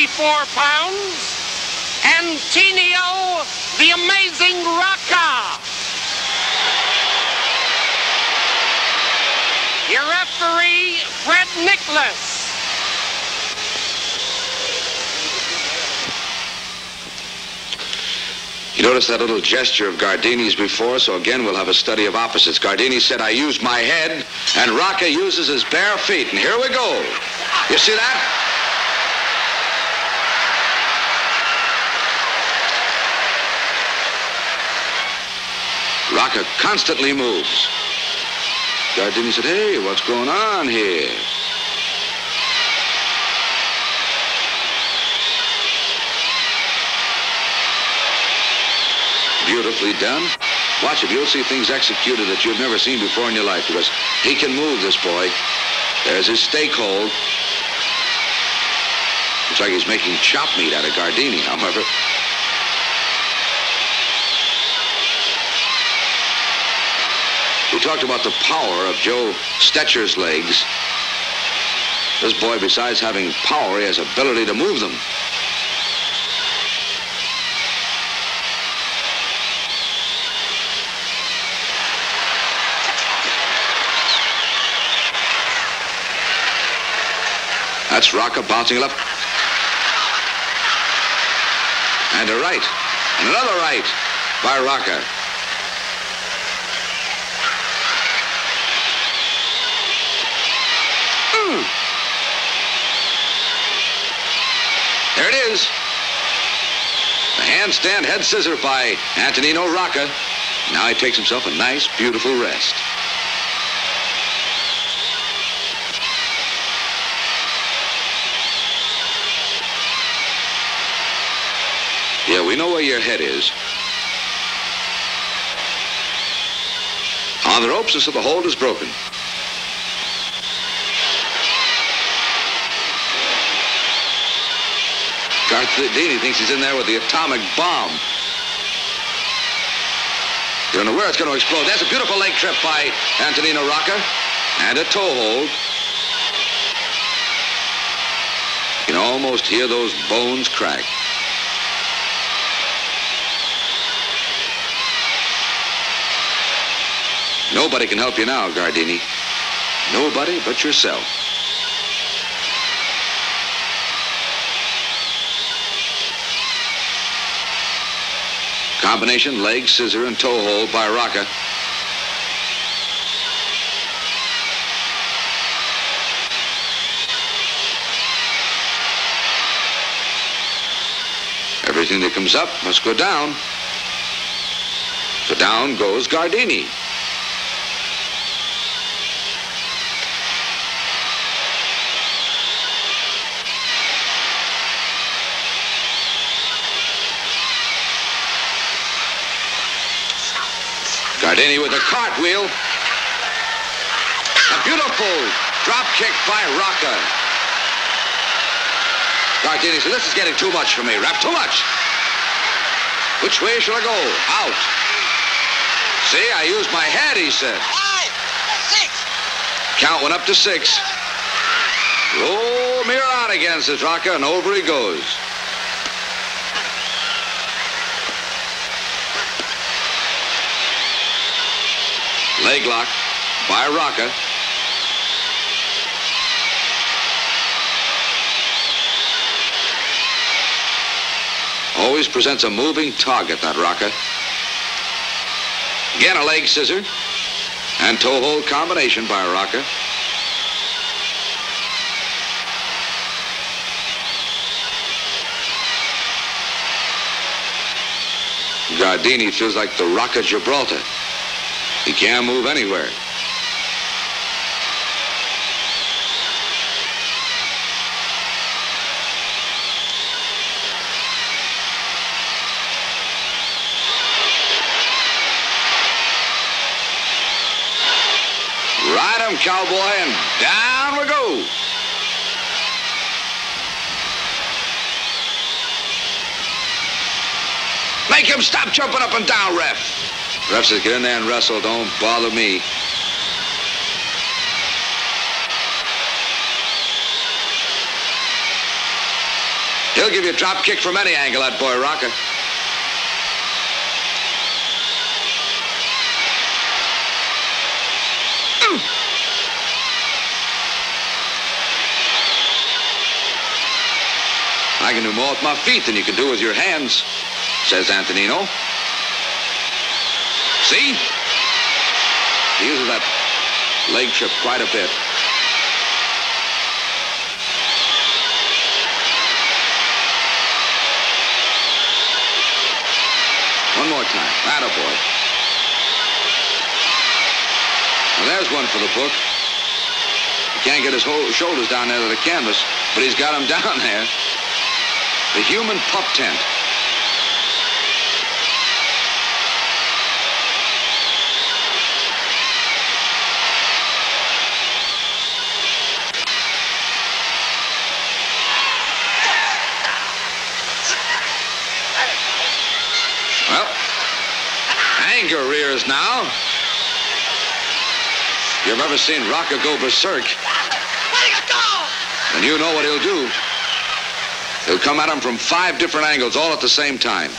224 pounds, Antonio the Amazing Rocca. Your referee, Fred Nicholas. You notice that little gesture of Gardini's before, so again we'll have a study of opposites. Gardini said, I use my head, and Rocca uses his bare feet. And here we go. You see that? Rocca constantly moves. Gardini said, hey, what's going on here? Beautifully done. Watch it. You'll see things executed that you've never seen before in your life because he can move this boy. There's his stake hold. Looks like he's making chop meat out of Gardini, however. Talked about the power of Joe Stecher's legs. This boy, besides having power, he has ability to move them. That's Rocca bouncing left. And a right. And another right by Rocca. There. The handstand head scissor by Antonino Rocca. Now he takes himself a nice, beautiful rest. Yeah, we know where your head is. On the ropes, so the hold is broken. Gardini thinks he's in there with the atomic bomb. You don't know where it's going to explode. That's a beautiful leg trip by Antonino Rocca. And a toe hold. You can almost hear those bones crack. Nobody can help you now, Gardini. Nobody but yourself. Combination leg, scissor, and toe hold by Rocca. Everything that comes up must go down. So down goes Gardini. Gardini with a cartwheel. A beautiful drop kick by Rocca. Gardini said, this is getting too much for me, Rep, too much. Which way shall I go? Out. See, I used my head, he said. Five, six. Count went up to six. Roll mirror out again, says Rocca, and over he goes. Leg lock by Rocca. Always presents a moving target, that Rocca. Again, a leg scissor and toe hold combination by Rocca. Gardini feels like the Rock of Gibraltar. He can't move anywhere. Ride him, cowboy, and down we go. Make him stop jumping up and down, ref. Ref says, get in there and wrestle. Don't bother me. He'll give you a drop kick from any angle, that boy Rocca. I can do more with my feet than you can do with your hands, says Antonino. See? He uses that leg trip quite a bit. One more time. Attaboy. Well, there's one for the book. He can't get his whole shoulders down there to the canvas, but he's got them down there. The human pup tent. Well, anger rears now. You've ever seen Rocca go berserk? And you know what he'll do. He'll come at him from five different angles all at the same time.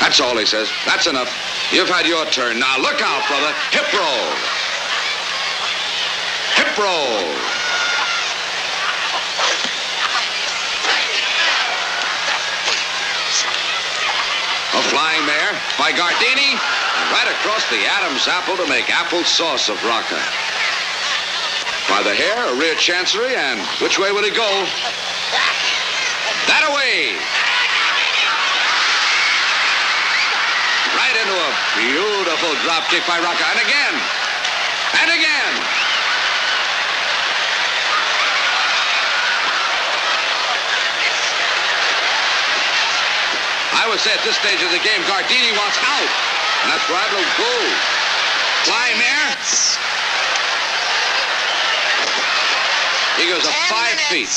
That's all he says. That's enough. You've had your turn. Now look out, brother. Hip roll. Hip roll. A flying mare by Gardini, right across the Adam's apple to make apple sauce of Rocca. By the hair, a rear chancery, and which way will he go? That away! Right into a beautiful drop kick by Rocca, and again, and again. I would say at this stage of the game, Gardini wants out. And that's where it'll go. Fly mare. He goes up five feet.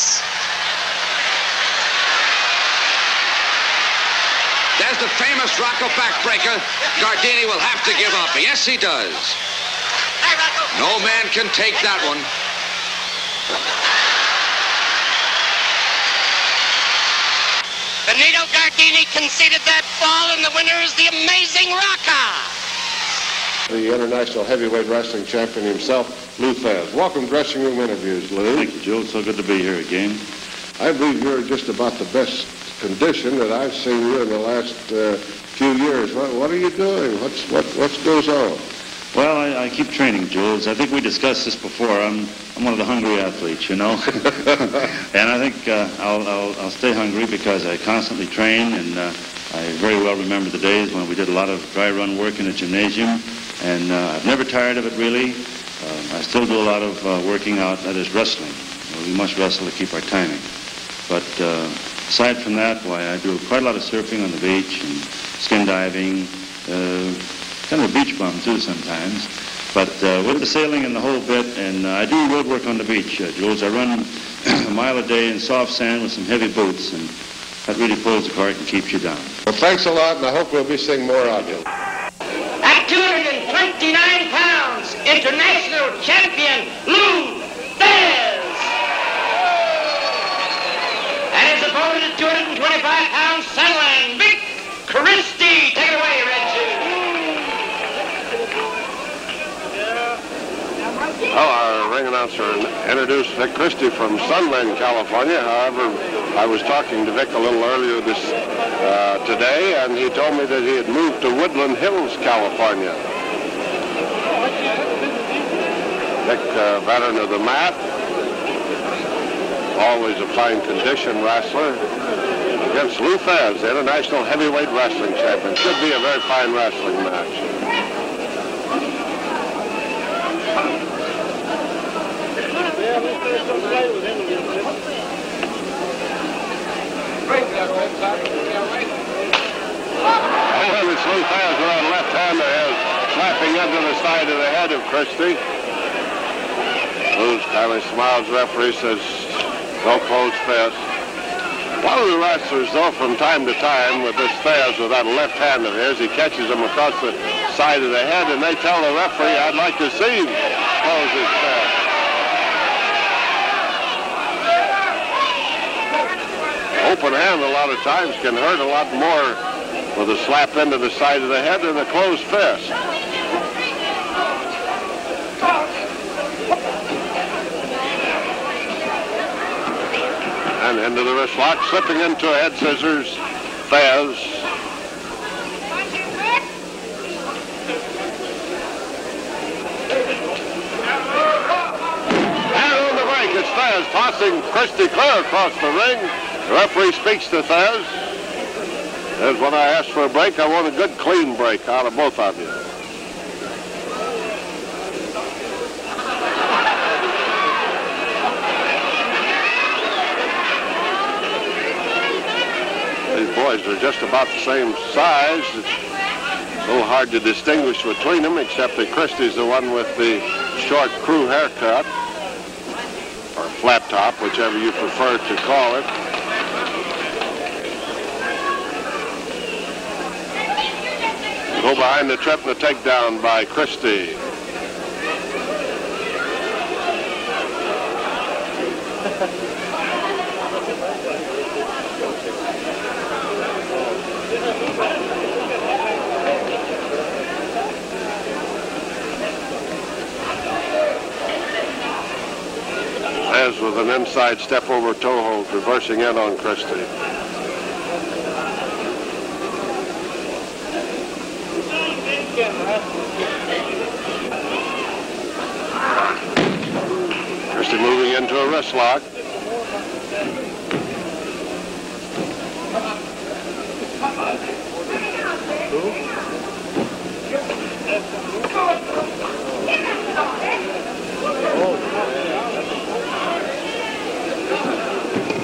There's the famous Rocca backbreaker. Gardini will have to give up. Yes, he does. No man can take that one. Benito Gardini conceded that fall, and the winner is the amazing Rocca. The international heavyweight wrestling champion himself, Lou Thesz. Welcome dressing room interviews, Lou. Thank you, Joe. It's so good to be here again. I believe you're just about the best condition that I've seen you in the last uh, few years. What, what are you doing? What's what what goes on? Well, I, I keep training, Jules. I think we discussed this before. I'm I'm one of the hungry athletes, you know, and I think uh, I'll, I'll I'll stay hungry because I constantly train, and uh, I very well remember the days when we did a lot of dry run work in the gymnasium, and uh, I've never tired of it really. Uh, I still do a lot of uh, working out. That is wrestling. We must wrestle to keep our timing. But uh, aside from that, why I do quite a lot of surfing on the beach and skin diving. Kind of a beach bum too sometimes. But uh, with the sailing and the whole bit, and uh, I do road work on the beach, uh, Jules. I run a mile a day in soft sand with some heavy boots, and that really pulls the cart and keeps you down. Well, thanks a lot, and I hope we'll be seeing more of you. At 229 pounds, international champion Lou Thesz. And his opponent at 225 pounds, Sunland Vic Christie. Take it away, Red Well, our ring announcer introduced Vic Christie from Sunland, California. However, I was talking to Vic a little earlier this uh, today, and he told me that he had moved to Woodland Hills, California. Vic, uh, veteran of the mat, always a fine condition wrestler. Against Lou Thesz, the international heavyweight wrestling champion. Should be a very fine wrestling match. Oh, Ron Thayers with that left-hander is slapping into the side of the head of Christie. Blues kindly smiles. Referee says, no close fist. One of the wrestlers, though, from time to time with this Thayers with that left hand of his, he catches him across the side of the head, and they tell the referee, I'd like to see him close his fist. Open hand a lot of times can hurt a lot more with a slap into the side of the head than a closed fist. And into the wrist lock, slipping into a head scissors, Thesz. And on the break, Thesz tossing Christie clear across the ring. The referee speaks to Thesz. Says, when I ask for a break, I want a good clean break out of both of you. These boys are just about the same size. It's a little hard to distinguish between them, except that Christie's the one with the short crew haircut, or flat top, whichever you prefer to call it. Go behind the trip and the takedown by Christie. As with an inside step over toe hold, reversing in on Christie. Moving into a wrist lock.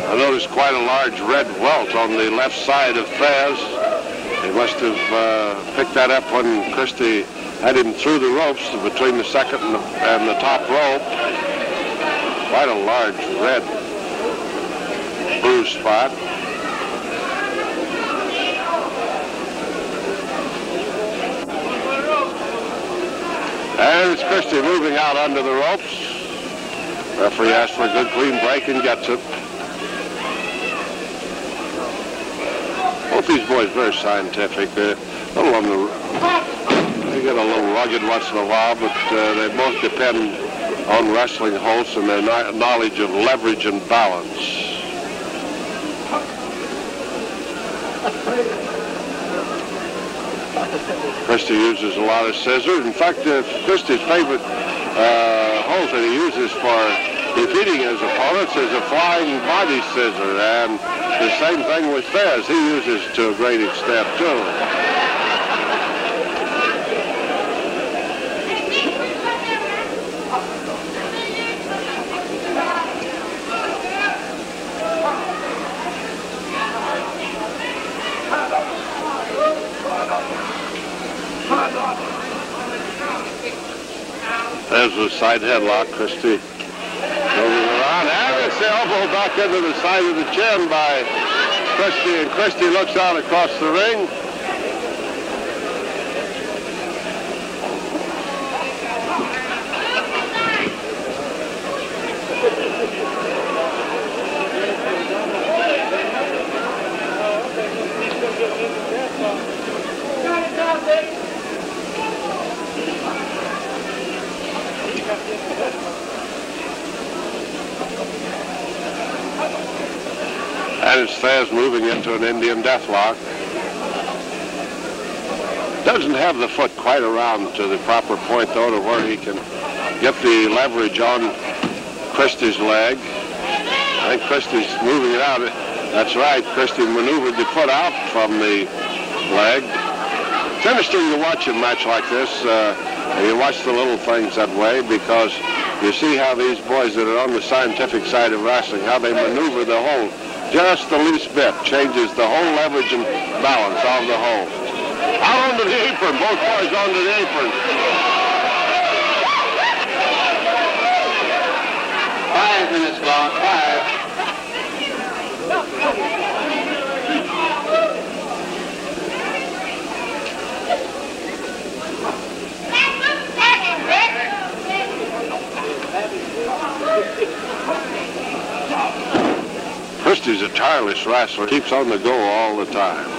I noticed quite a large red welt on the left side of Thesz. He must have uh, picked that up when Christie had him through the ropes between the second and the, and the top rope. Quite a large red bruise spot. And it's Christie moving out under the ropes. Referee asks for a good clean break and gets it. Both these boys very scientific. Uh, a little on the, they get a little rugged once in a while, but uh, they both depend on wrestling holds and their knowledge of leverage and balance. Christie uses a lot of scissors. In fact, uh, Christie's favorite uh, hold that he uses for defeating his opponents is a flying body scissor, and the same thing with Thesz. He uses to a great extent too. The side headlock, Christie. Moving around, the elbow back into the side of the chin by Christie, and Christie looks out across the ring. It's Thesz moving into an Indian deathlock. Doesn't have the foot quite around to the proper point, though, to where he can get the leverage on Christie's leg. I think Christie's moving it out. That's right. Christie maneuvered the foot out from the leg. It's interesting to watch a match like this. Uh, you watch the little things that way because you see how these boys that are on the scientific side of wrestling, how they maneuver the hold just the least bit changes the whole leverage and balance of the hold. Out on the the apron. Both boys onto the apron. Five minutes long. Five. Christie's a tireless wrestler. Keeps on the go all the time.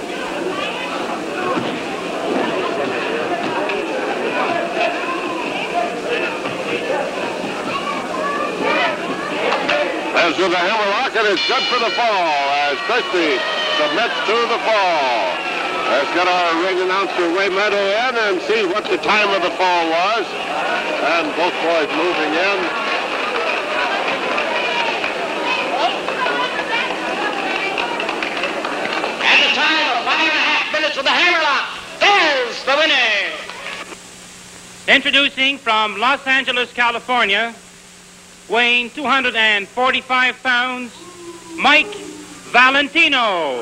As with the hammerlock, it is good for the fall as Christie submits to the fall. Let's get our ring announcer Ray Meadow in and see what the time of the fall was. And both boys moving in. With the hammerlock. There's the winner. Introducing from Los Angeles, California, weighing 245 pounds, Mike Valentino.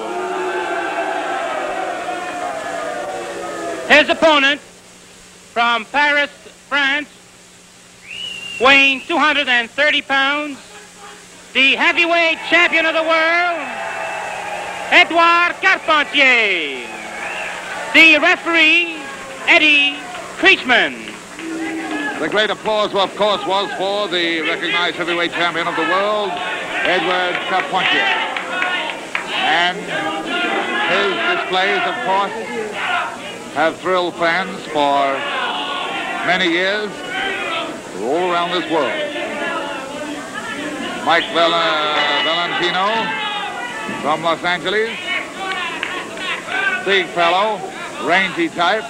His opponent from Paris, France, weighing 230 pounds, the heavyweight champion of the world, Edouard Carpentier. The referee, Eddie Creatchman. The great applause, of course, was for the recognized heavyweight champion of the world, Edward Carpentier. And his displays, of course, have thrilled fans for many years all around this world. Mike Val- Valentino from Los Angeles, big fellow, rangy type,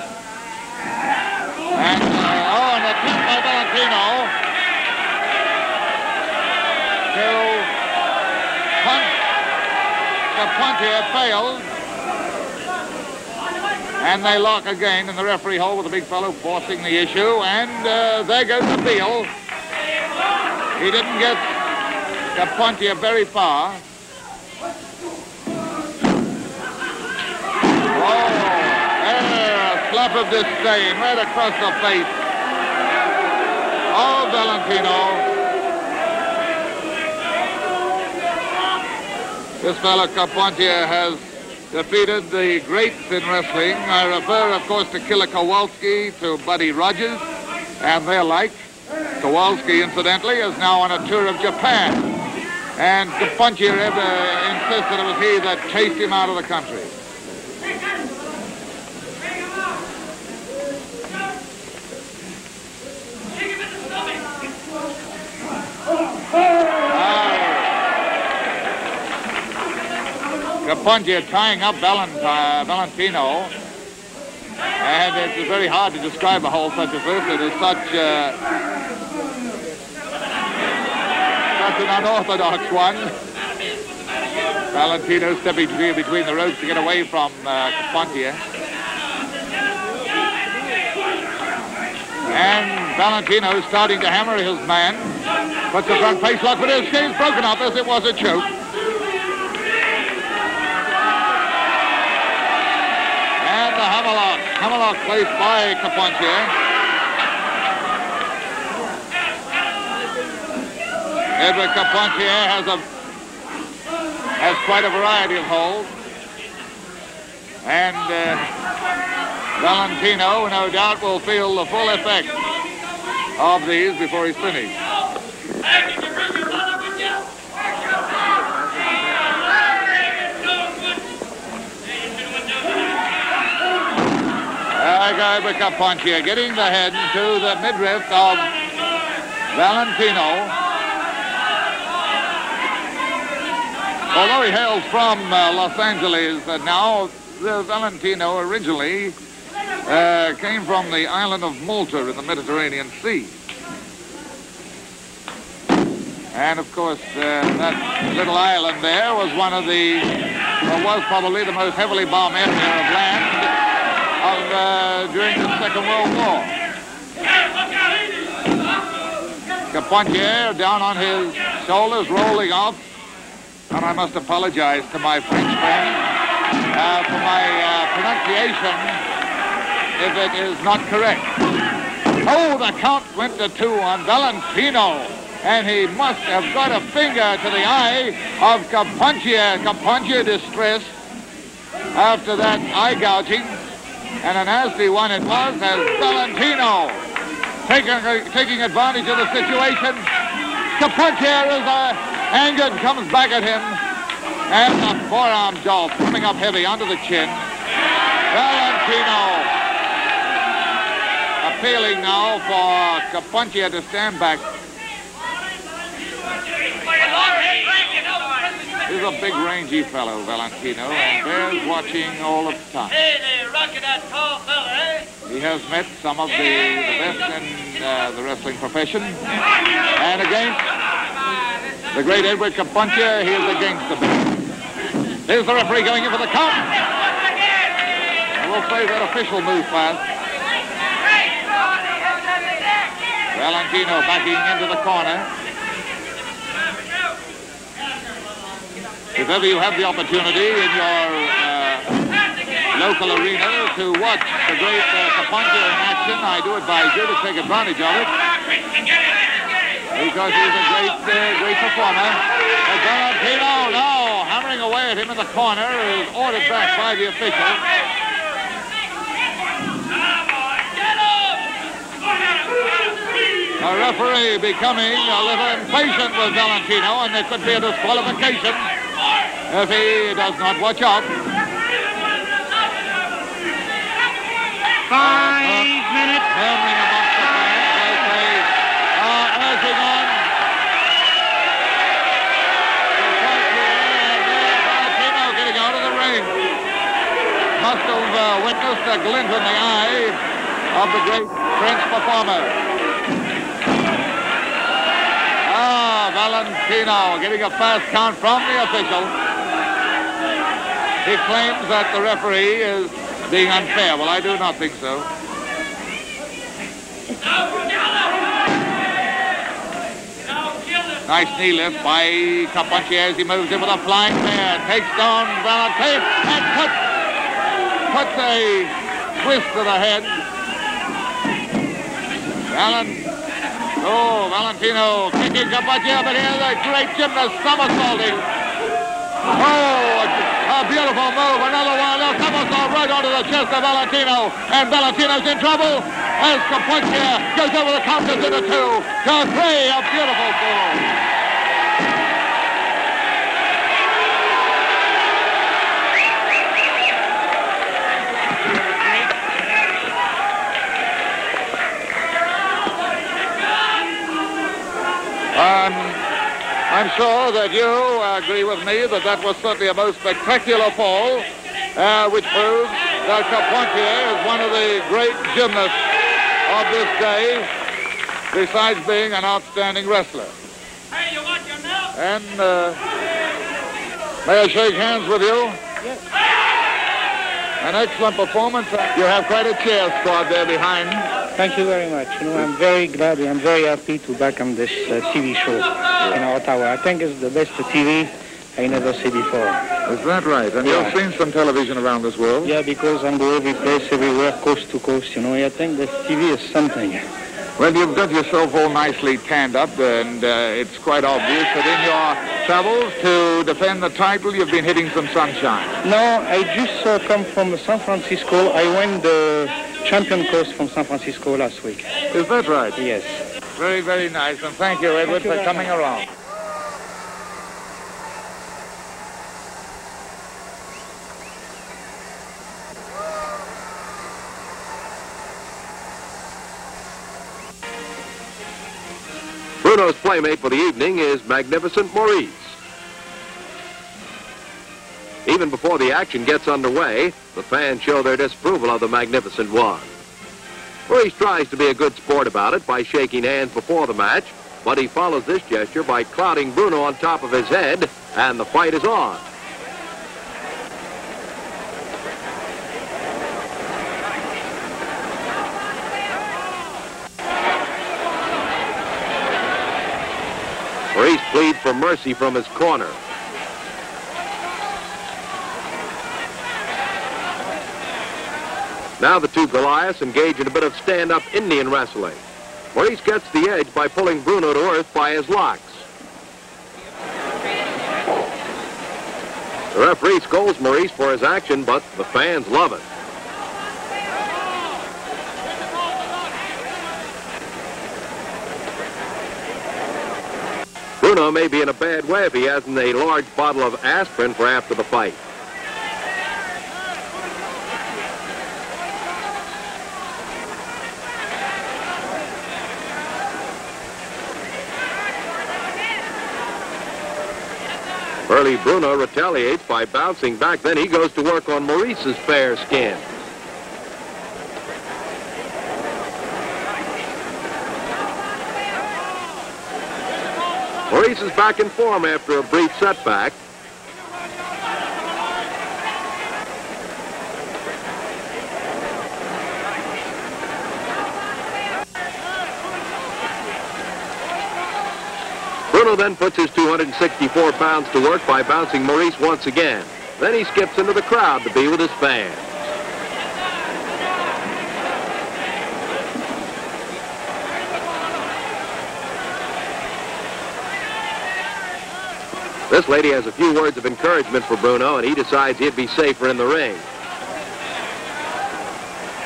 and uh, oh, and a by Valentino to punch. The puncher fails. And they lock again in the referee hole with the big fellow forcing the issue. And uh, there goes the deal. He didn't get Carpentier very far. Of disdain right across the face. Oh, Valentino. This fellow Carpentier has defeated the greats in wrestling. I refer, of course, to Killer Kowalski, to Buddy Rogers, and their like. Kowalski, incidentally, is now on a tour of Japan. And Carpentier ever insisted it was he that chased him out of the country. Carpentier tying up uh, Valentino. And it's very hard to describe a hold such as this. It is such, uh, such an unorthodox one. Valentino stepping between between the ropes to get away from uh, Carpentier. And Valentino starting to hammer his man. Puts the front face lock, but his skate's broken up as it was a choke. And the hammerlock. Hammerlock placed by Carpentier. Edward Carpentier has a has quite a variety of holds. And uh, Valentino, no doubt, will feel the full effect of these before he's finished. There goes Carpentier getting the head to the midriff of Valentino. Although he hails from uh, Los Angeles uh, now, the Valentino originally uh, came from the island of Malta in the Mediterranean Sea. And of course, uh, that little island there was one of the, or was probably the most heavily bombed area of land of, uh, during the Second World War. Carpentier down on his shoulders, rolling off. And I must apologize to my French friend uh, for my uh, pronunciation if it is not correct. Oh, the count went to two on Valentino. And he must have got a finger to the eye of Carpentier. Carpentier distressed after that eye gouging. And a nasty one it was as Valentino taking, taking advantage of the situation. Carpentier is uh, angered, comes back at him. And a forearm jolt coming up heavy under the chin. Valentino appealing now for Carpentier to stand back. He's a big, rangy fellow, Valentino, and Bear's watching all the time. He has met some of the, the best in uh, the wrestling profession. And against the great Edward Carpentier, he is against the best. There's the referee going in for the count. We'll play that official move fast. Valentino backing into the corner. If ever you have the opportunity in your uh, local arena to watch the great uh, Carpentier in action, I do advise you to take advantage of it because he's a great, uh, great performer. But Valentino, no, hammering away at him in the corner, is ordered back by the official. The referee becoming a little impatient with Valentino, and there could be a disqualification if he does not watch out. Five minutes. Murmuring amongst the fans as they are urging on. Valentino getting out of the ring. Must have uh, witnessed a glint in the eye of the great French performer. Ah, Valentino getting a fast count from the official. He claims that the referee is being unfair. Well, I do not think so. Nice knee lift by Carpentier as he moves in with a flying bear. Takes down Valentino and puts, puts a twist to the head. Valen, oh, Valentino kicking Carpentier, but here's a great gymnast somersaulting. Oh, a beautiful move. Another one. A somersault right onto the chest of Valentino. And Valentino's in trouble as Carpentier goes over the counters into two. To three. A beautiful fall. Um, I'm sure that you agree with me that that was certainly a most spectacular fall, uh, which proves that Carpentier is one of the great gymnasts of this day, besides being an outstanding wrestler. Hey, you want your milk? And uh, may I shake hands with you? Yes. An excellent performance. You have quite a cheer squad there behind. Thank you very much. You know, I'm very glad, I'm very happy to back on this uh, TV show in Ottawa. I think it's the best TV I never see before. Is that right? And Yeah. you've seen some television around this world? Yeah, because I'm go every place, everywhere, coast to coast. You know, I think this TV is something. Well, you've got yourself all nicely tanned up, and uh, it's quite obvious that in your travels to defend the title, you've been hitting some sunshine. No, I just uh, come from San Francisco. I went... the champion course from San Francisco last week. Is that right? Yes. Very, very nice, and thank you, Edward, you for coming much. around. Bruno's playmate for the evening is Magnificent Maurice. Even before the action gets underway, the fans show their disapproval of the Magnificent One. Maurice tries to be a good sport about it by shaking hands before the match, but he follows this gesture by clouting Bruno on top of his head, and the fight is on. Maurice pleads for mercy from his corner. Now the two Goliaths engage in a bit of stand-up Indian wrestling. Maurice gets the edge by pulling Bruno to earth by his locks. The referee scolds Maurice for his action, but the fans love it. Bruno may be in a bad way if he hasn't a large bottle of aspirin for after the fight. Burly Bruno retaliates by bouncing back. Then he goes to work on Maurice's fair skin. Maurice is back in form after a brief setback. Bruno then puts his 264 pounds to work by bouncing Maurice once again. Then he skips into the crowd to be with his fans. This lady has a few words of encouragement for Bruno, and he decides he'd be safer in the ring.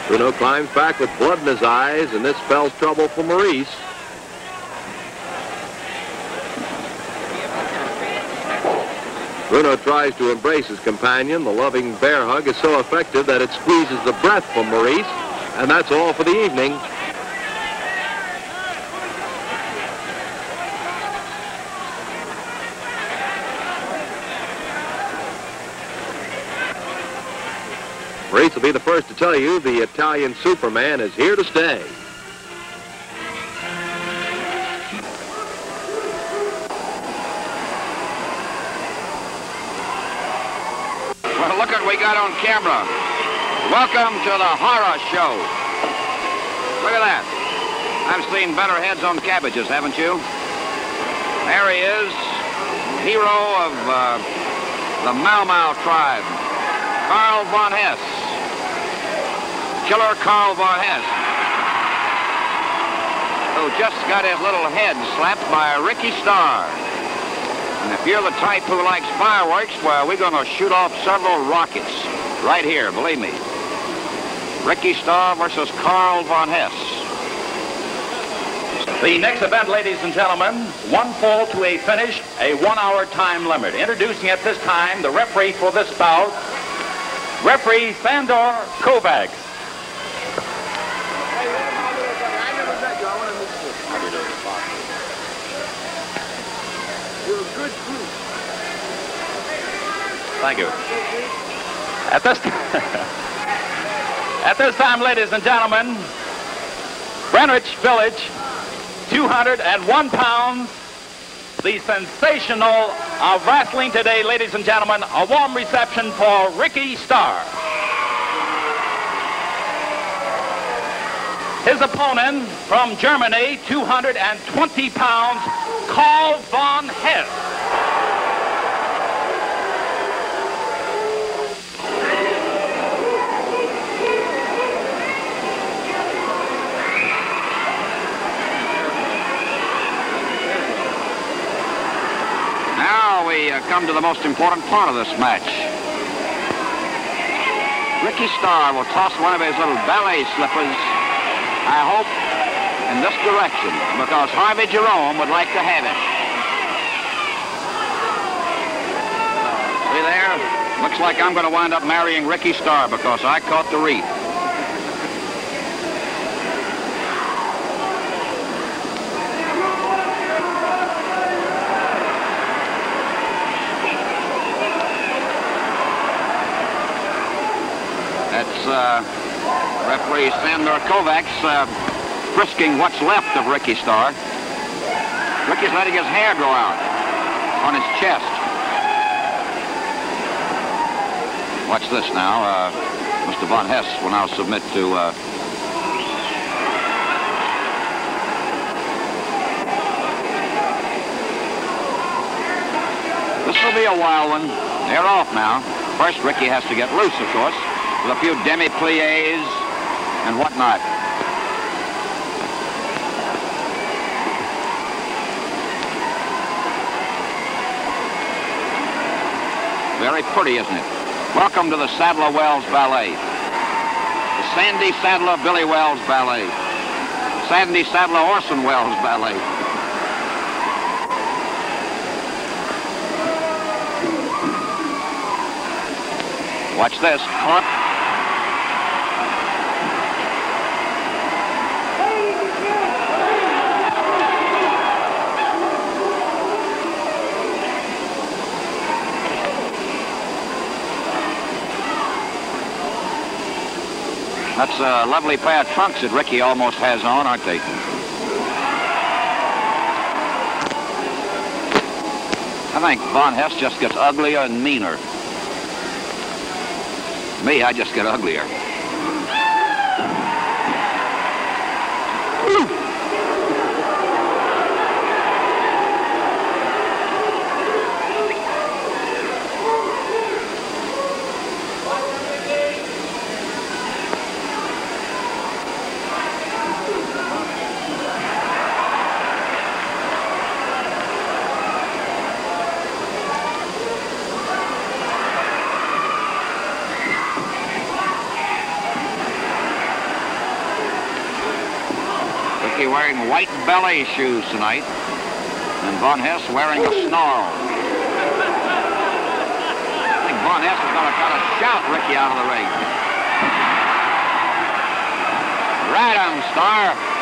Bruno climbs back with blood in his eyes, and this spells trouble for Maurice. Bruno tries to embrace his companion. The loving bear hug is so effective that it squeezes the breath from Maurice, and that's all for the evening. Maurice will be the first to tell you the Italian Superman is here to stay. Got on camera. Welcome to the horror show. Look at that. I've seen better heads on cabbages, haven't you? There he is, hero of uh, the Mau Mau tribe, Karl von Hess. Killer Karl von Hess, who just got his little head slapped by Ricky Starr. And if you're the type who likes fireworks, well, we're going to shoot off several rockets right here, believe me. Ricky Starr versus Karl von Hess. The next event, ladies and gentlemen, one fall to a finish, a one-hour time limit. Introducing at this time the referee for this bout, referee Sandor Kovacs. Thank you. At this, at this time, ladies and gentlemen, Greenwich Village, 201 pounds, the sensational of wrestling today, ladies and gentlemen, a warm reception for Ricky Starr. His opponent from Germany, 220 pounds, Karl von Hess. Now we uh, come to the most important part of this match. Ricky Starr will toss one of his little ballet slippers, I hope, in this direction, because Harvey Jerome would like to have it. See there? Looks like I'm going to wind up marrying Ricky Starr because I caught the wreath. That's uh, referee Sandor Kovacs uh, frisking what's left of Ricky Starr. Ricky's letting his hair grow out on his chest. Watch this now. Uh, Mr. Von Hess will now submit to uh, This will be a wild one. They're off now. First, Ricky has to get loose, of course, with a few demi-plies and whatnot. Very pretty, isn't it? Welcome to the Sadler Wells Ballet. The Sandy Sadler Billy Wells Ballet. Sandy Sadler Orson Welles Ballet. Watch this. That's a lovely pair of trunks that Ricky almost has on, aren't they? I think Von Hess just gets uglier and meaner. Me, I just get uglier. Ricky wearing white ballet shoes tonight. And Von Hess wearing a snarl. I think Von Hess is going to try to shout Ricky out of the ring. Right on, Starr.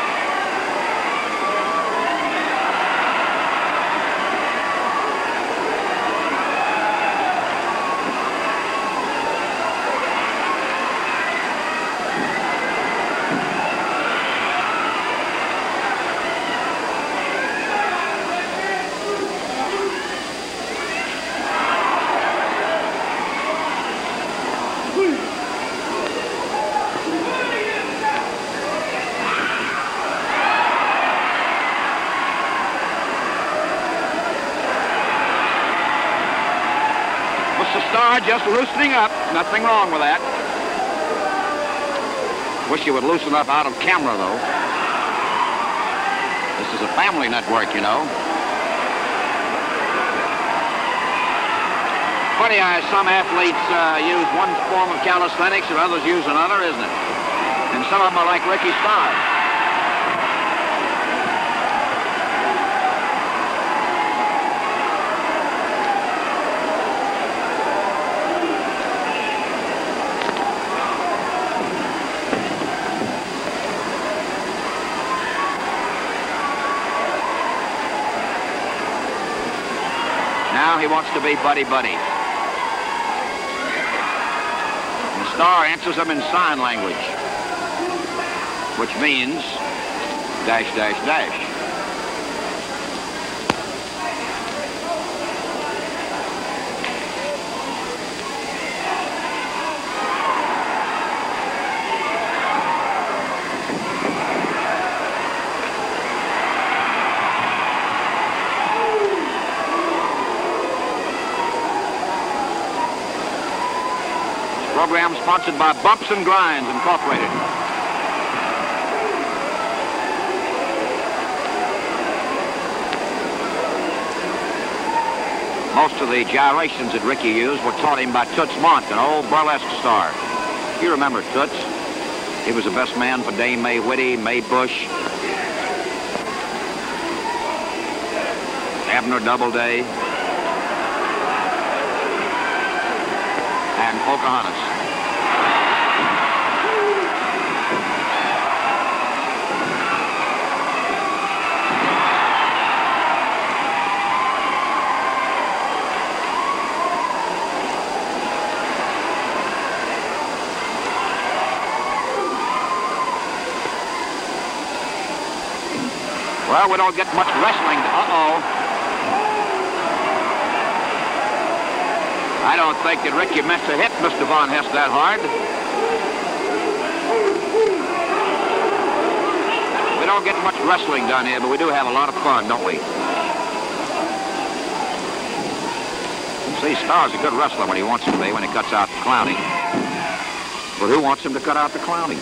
Mr. Starr just loosening up. Nothing wrong with that. Wish you would loosen up out of camera, though. This is a family network, you know. Funny how some athletes uh, use one form of calisthenics and others use another, isn't it? And some of them are like Ricky Starr. He wants to be buddy-buddy. The star answers him in sign language, which means dash, dash, dash. Program sponsored by Bumps and Grinds Incorporated. Most of the gyrations that Ricky used were taught him by Toots Monk, an old burlesque star. You remember Toots? He was the best man for Dame May Whitty, Mae Busch, Abner Doubleday, and Pocahontas. We don't get much wrestling. Uh-oh. I don't think that Ricky meant to hit Mr. Von Hess that hard. We don't get much wrestling done here, but we do have a lot of fun, don't we? See, Starr's a good wrestler when he wants to be, when he cuts out the clowning. But who wants him to cut out the clowning?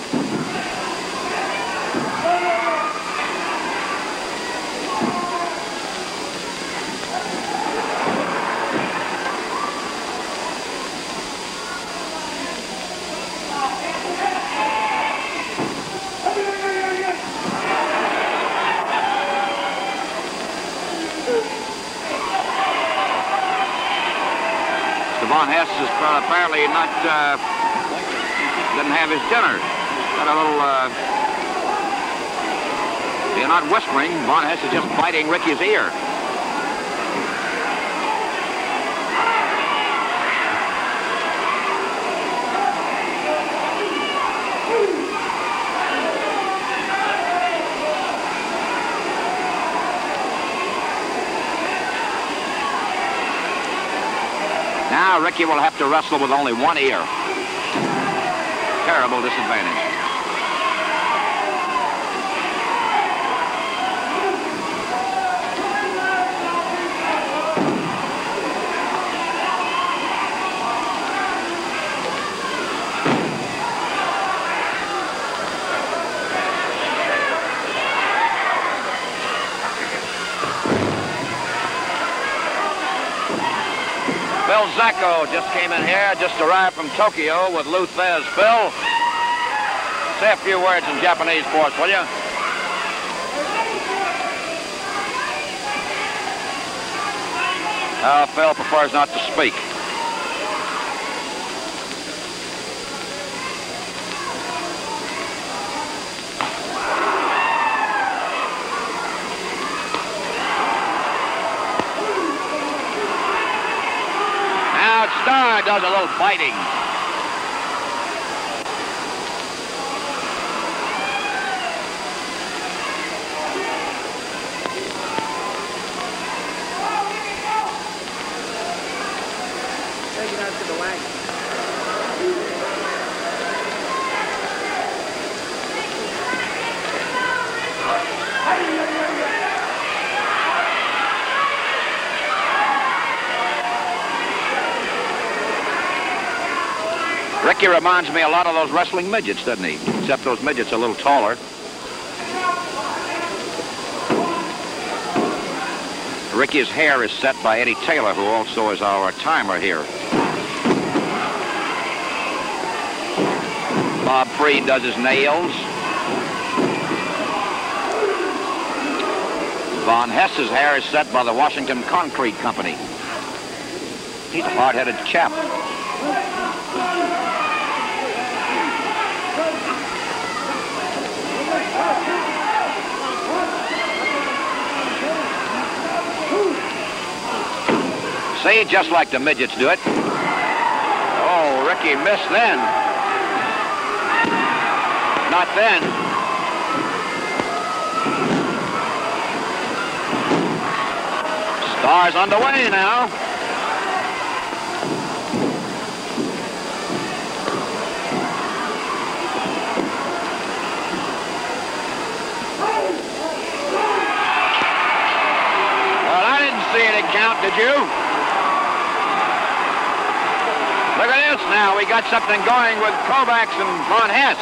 Devon Hess is apparently not, uh, didn't have his dinner. Got a little, uh, you're not whispering. Von Hess is just biting Ricky's ear. Now Ricky will have to wrestle with only one ear. Terrible disadvantage. Phil Zacko just came in here, just arrived from Tokyo with Lou Thesz. Phil, say a few words in Japanese for us, will you? Uh, Phil prefers not to speak. Now Does a little biting. Ricky reminds me a lot of those wrestling midgets, doesn't he? Except those midgets are a little taller. Ricky's hair is set by Eddie Taylor, who also is our timer here. Bob Freed does his nails. Von Hess's hair is set by the Washington Concrete Company. He's a hard-headed chap. See, just like the midgets do it. Oh, Ricky missed then. Not then. Star's now. I didn't see any count, did you? Look at this now. We got something going with Kovacs and Von Hess.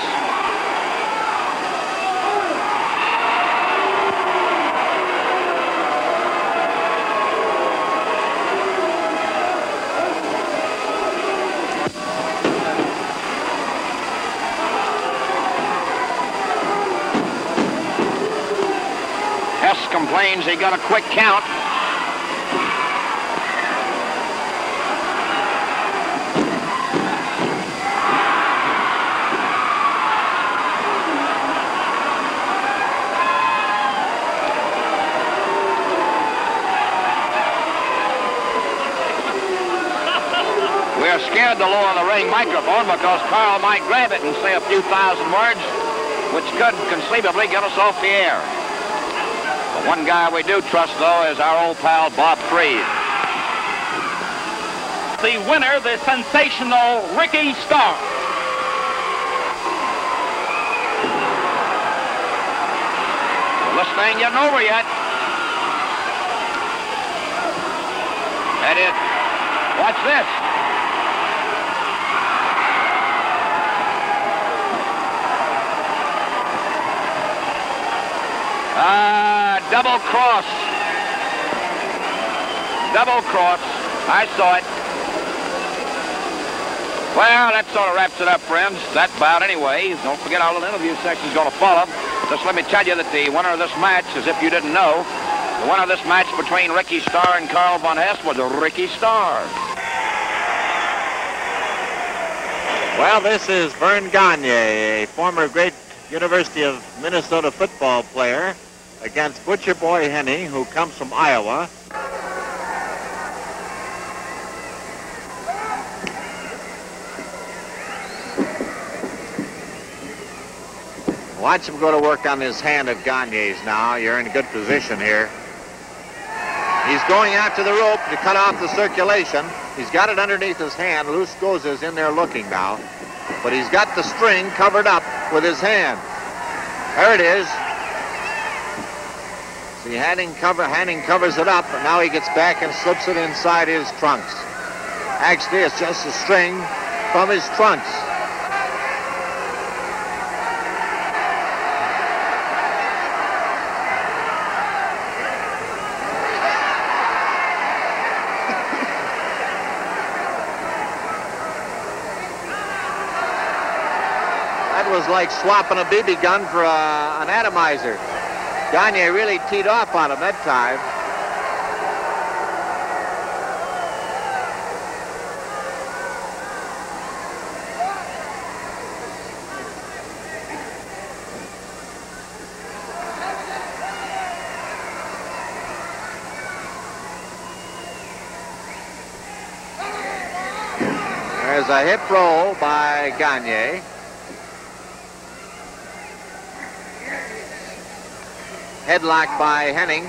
Hess complains he got a quick count. We're scared to lower the ring microphone because Karl might grab it and say a few thousand words, which could conceivably get us off the air. The one guy we do trust, though, is our old pal Bob Freed. The winner, the sensational Ricky Starr. Well, this thing getting over yet. That is. Watch this. Uh, double cross. Double cross. I saw it. Well, that sort of wraps it up, friends. That about anyway. Don't forget our little interview section's going to follow. Just let me tell you that the winner of this match, as if you didn't know, the winner of this match between Ricky Starr and Karl Von Hess was Ricky Starr. Well, this is Verne Gagne, a former great University of Minnesota football player, against Butcher Boy Hennig, who comes from Iowa. Watch him go to work on his hand of Gagne's now. You're in a good position here. He's going after the rope to cut off the circulation. He's got it underneath his hand. Loose goes is in there looking now. But he's got the string covered up with his hand. There it is. See, Hanning, cover, Hanning covers it up, but now he gets back and slips it inside his trunks. Actually, it's just a string from his trunks. That was like swapping a BB gun for a, an atomizer. Gagne really teed off on him that time. There's a hip roll by Gagne. Headlock by Henning.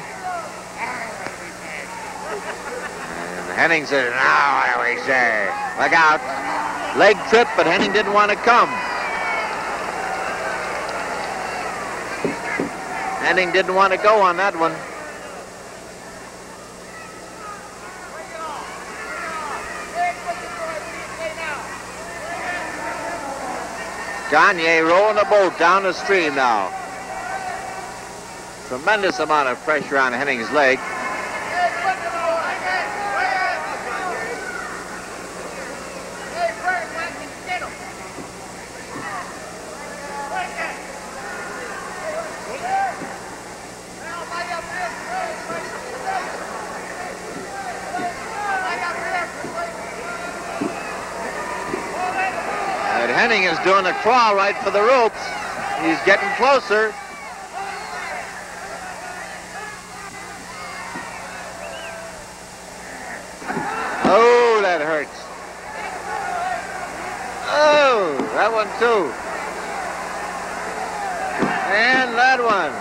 And Henning says, now do we say? Look out. Leg trip, but Henning didn't want to come. Henning didn't want to go on that one. Gagne rolling the boat down the stream now. Tremendous amount of pressure on Henning's leg. Henning is doing a crawl right for the ropes. He's getting closer. Too. And that one.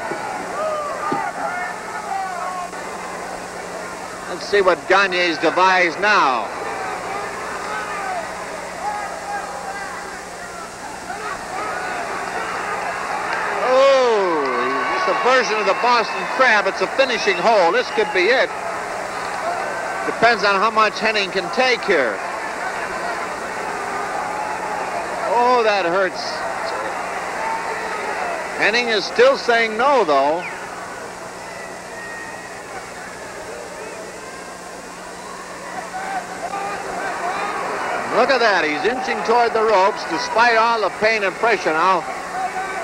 Let's see what Gagne's devised now. Oh, it's a version of the Boston Crab. It's a finishing hole. This could be it. Depends on how much Henning can take here. Oh, that hurts. Henning is still saying no, though. Look at that. He's inching toward the ropes despite all the pain and pressure. Now,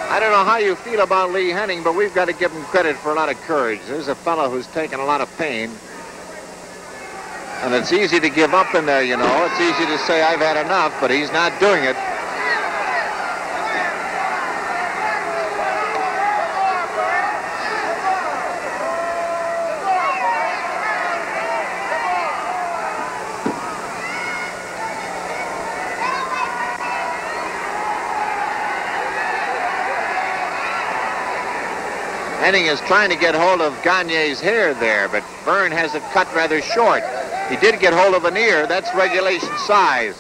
I don't know how you feel about Lee Henning, but we've got to give him credit for a lot of courage. There's a fellow who's taken a lot of pain. And it's easy to give up in there, you know. It's easy to say, I've had enough, but he's not doing it. Henning is trying to get hold of Gagne's hair there, but Verne has it cut rather short. He did get hold of an ear. That's regulation size.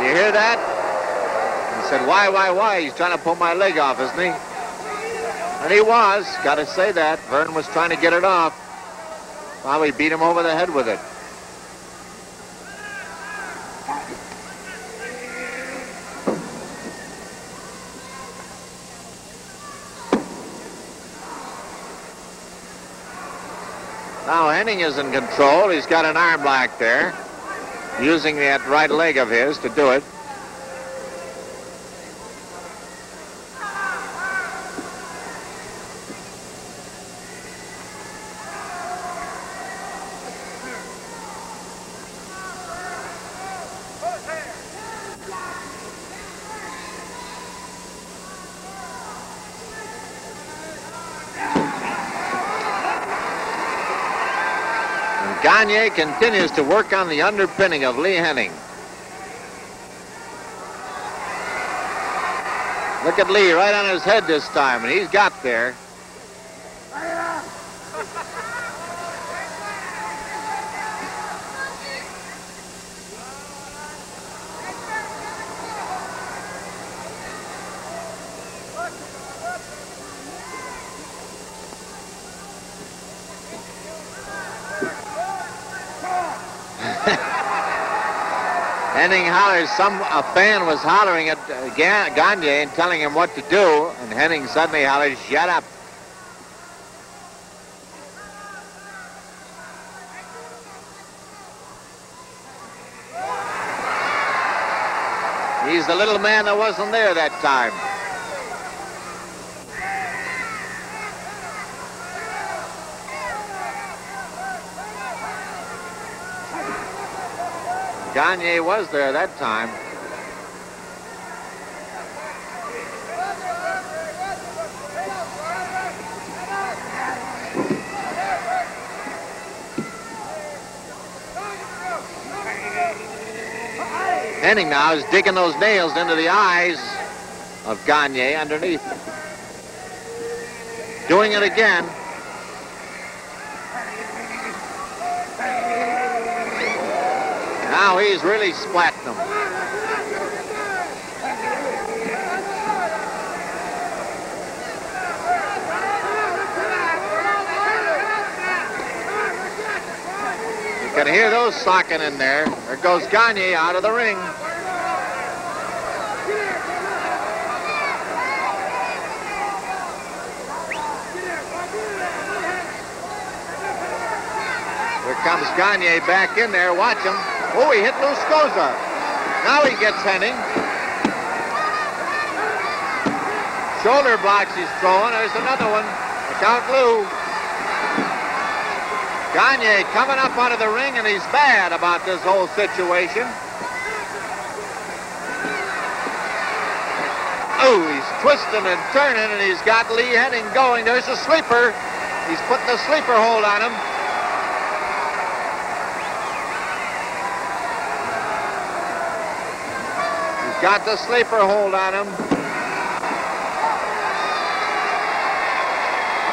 You hear that? He said, why, why, why? He's trying to pull my leg off, isn't he? And he was. Got to say that. Verne was trying to get it off. Probably beat him over the head with it. Is in control. He's got an arm lock there, using that right leg of his to do it. And Gagne continues to work on the underpinning of Lee Henning. Look at Lee right on his head this time, and he's got there. Henning hollers, some a fan was hollering at uh, Gagne and telling him what to do, and Henning suddenly hollers, shut up. He's the little man that wasn't there that time. Gagne was there that time. Henning now is digging those nails into the eyes of Gagne underneath. Doing it again. Now he's really splatting them. You can hear those socking in there. There goes Gagne out of the ring. Comes Gagne back in there. Watch him. Oh, he hit Lou Scozza. Now he gets Henning. Shoulder blocks he's throwing. There's another one. Look out, Lou. Gagne coming up out of the ring, and he's bad about this whole situation. Oh, he's twisting and turning, and he's got Lee Henning going. There's a sleeper. He's putting a sleeper hold on him. Got the sleeper hold on him.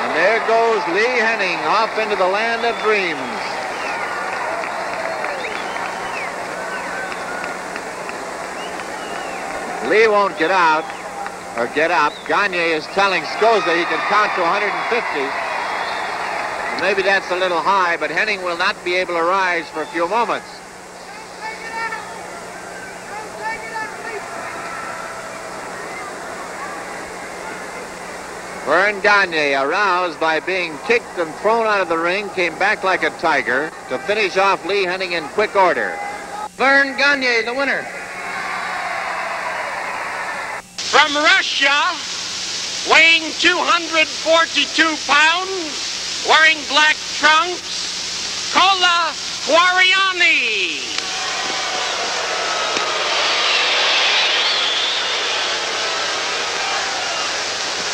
And there goes Lee Henning off into the land of dreams. Lee won't get out or get up. Gagne is telling Scozza he can count to 150. Maybe that's a little high, but Henning will not be able to rise for a few moments. Verne Gagne, aroused by being kicked and thrown out of the ring, came back like a tiger to finish off Lee Henning in quick order. Verne Gagne, the winner. From Russia, weighing 242 pounds, wearing black trunks, Kola Kwariani.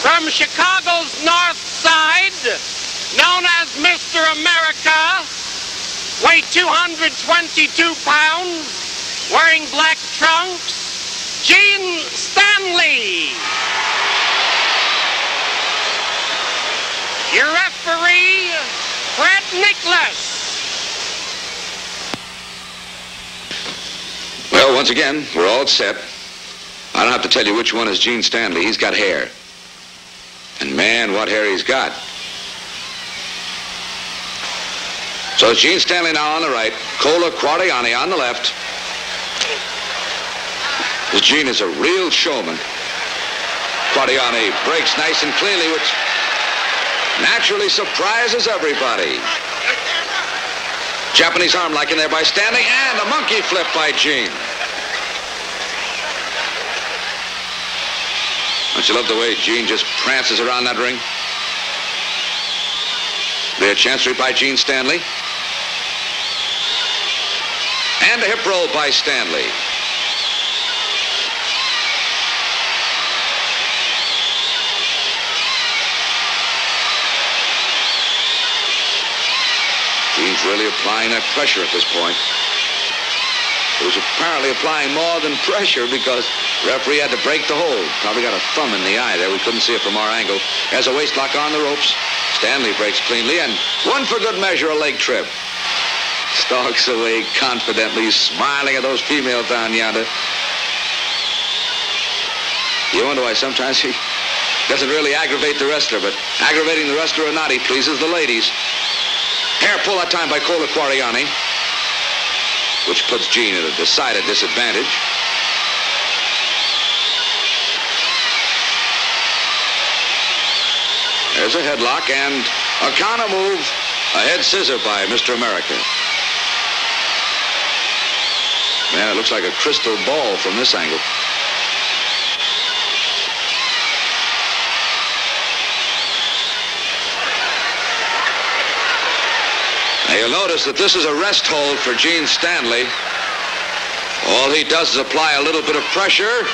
From Chicago's north side, known as Mr. America, weighed 222 pounds, wearing black trunks, Gene Stanlee. Your referee, Fred Nicholas. Well, once again, we're all set. I don't have to tell you which one is Gene Stanlee. He's got hair. And man, what hair he's got. So it's Gene Stanlee now on the right, Kola Kwariani on the left. Gene is a real showman. Kwariani breaks nice and cleanly, which naturally surprises everybody. Japanese arm lock in there by Stanlee, and a monkey flip by Gene. Don't you love the way Gene just prances around that ring? The chancery by Gene Stanlee. And a hip roll by Stanlee. Gene's really applying that pressure at this point. It was apparently applying more than pressure because referee had to break the hold. Probably got a thumb in the eye there. We couldn't see it from our angle. Has a waist lock on the ropes. Stanlee breaks cleanly and one for good measure, a leg trip. Stalks away confidently, smiling at those females down yonder. You wonder why sometimes he doesn't really aggravate the wrestler, but aggravating the wrestler or not, he pleases the ladies. Hair pull that time by Kola Kwariani, which puts Gene at a decided disadvantage. There's a headlock and a counter move. A head scissor by Mr. America. Man, it looks like a crystal ball from this angle. Now you'll notice that this is a rest hold for Gene Stanlee. All he does is apply a little bit of pressure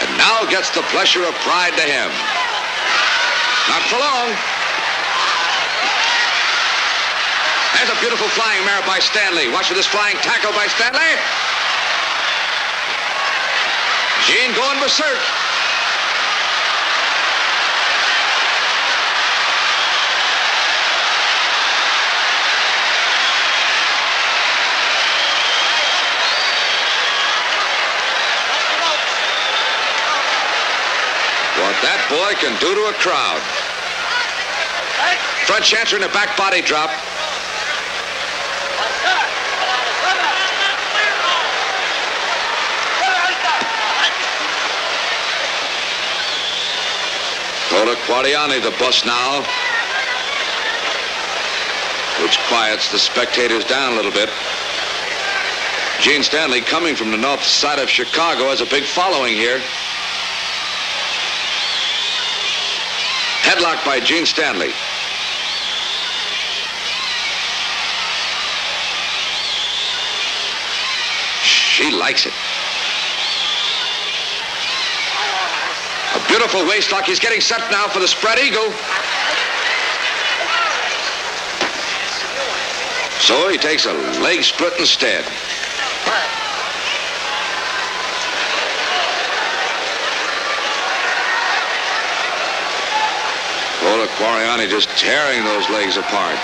and now gets the pleasure of pride to him. Not for long. There's a beautiful flying mare by Stanlee. Watch for this flying tackle by Stanlee. Gene going berserk. What that boy can do to a crowd. Front chancer in a back body drop. Kola Kwariani, the bus now, which quiets the spectators down a little bit. Gene Stanlee, coming from the north side of Chicago, has a big following here. Headlock by Gene Stanlee. She likes it. A beautiful waistlock. He's getting set now for the spread eagle. So he takes a leg split instead. Kola just tearing those legs apart.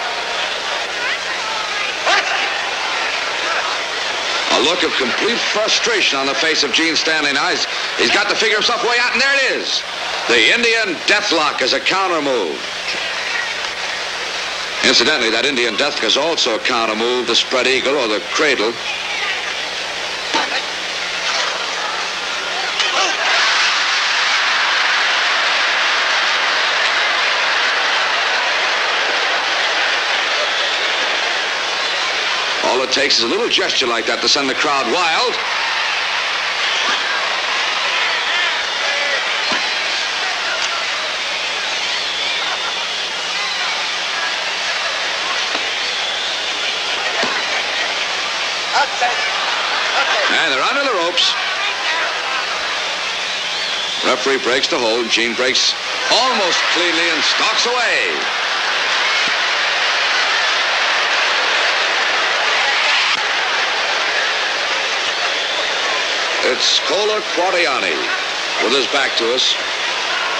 A look of complete frustration on the face of Gene Stanlee now. He's, he's got to figure himself way out, and there it is. The Indian Deathlock is a counter move. Incidentally, that Indian Deathlock is also a counter move, the spread eagle or the cradle. Is a little gesture like that to send the crowd wild. And they're under the ropes. Referee breaks the hold. Gene breaks almost cleanly and stalks away. It's Kola Kwariani with his back to us.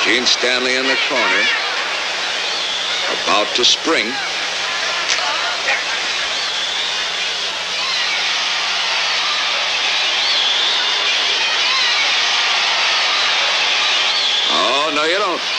Gene Stanlee in the corner. About to spring. Oh, no, you don't.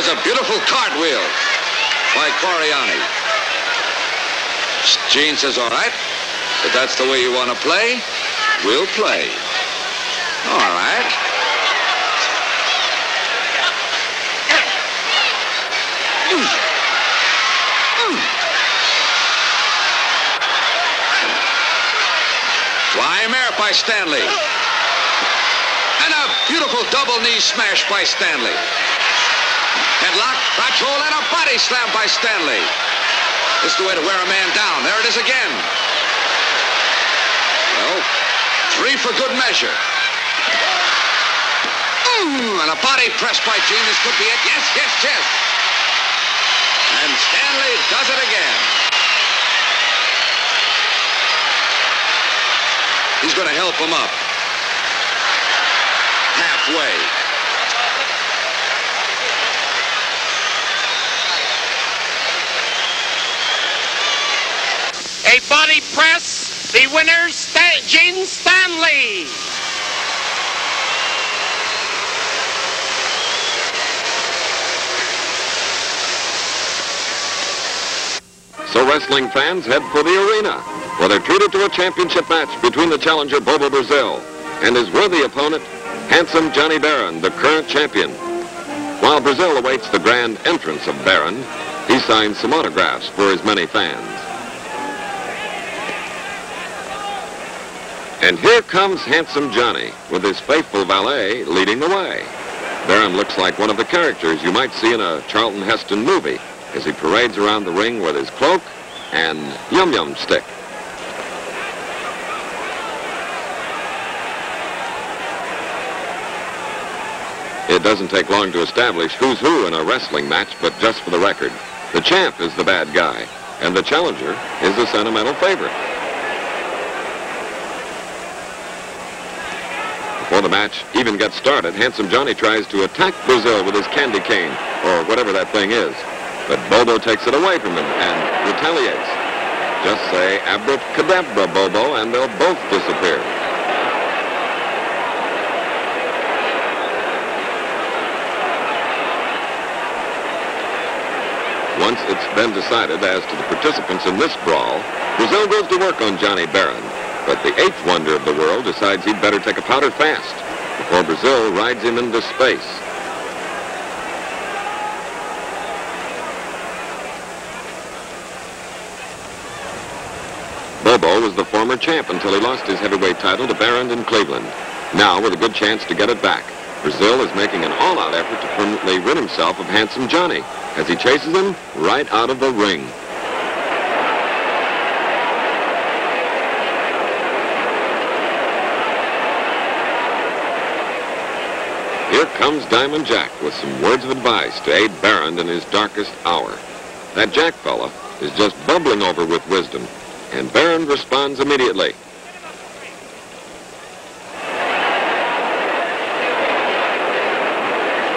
There's a cartwheel by Kwariani. Gene says, all right, if that's the way you want to play, we'll play. All right. Flying mare by Stanlee. And a beautiful double knee smash by Stanlee. Headlock, crotch and a body slam by Stanlee. This is the way to wear a man down. There it is again. Well, three for good measure. Mm, and a body press by Gene. This could be it. Yes, yes, yes. And Stanlee does it again. He's going to help him up. Halfway. A body press, the winner, Gene Stanlee. So wrestling fans head for the arena, where they're treated to a championship match between the challenger Bobo Brazil and his worthy opponent, handsome Johnny Barend, the current champion. While Brazil awaits the grand entrance of Barend, he signs some autographs for his many fans. And here comes handsome Johnny with his faithful valet leading the way. Barend looks like one of the characters you might see in a Charlton Heston movie as he parades around the ring with his cloak and yum-yum stick. It doesn't take long to establish who's who in a wrestling match, but just for the record, the champ is the bad guy, and the challenger is the sentimental favorite. Before the match even gets started, Handsome Johnny tries to attack Brazil with his candy cane, or whatever that thing is. But Bobo takes it away from him and retaliates. Just say abracadabra, Bobo, and they'll both disappear. Once it's been decided as to the participants in this brawl, Brazil goes to work on Johnny Barend. But the eighth wonder of the world decides he'd better take a powder fast before Brazil rides him into space. Bobo was the former champ until he lost his heavyweight title to Barend in Cleveland. Now, with a good chance to get it back, Brazil is making an all-out effort to permanently rid himself of Handsome Johnny as he chases him right out of the ring. Here comes Diamond Jack with some words of advice to aid Barend in his darkest hour. That Jack fella is just bubbling over with wisdom, and Barend responds immediately.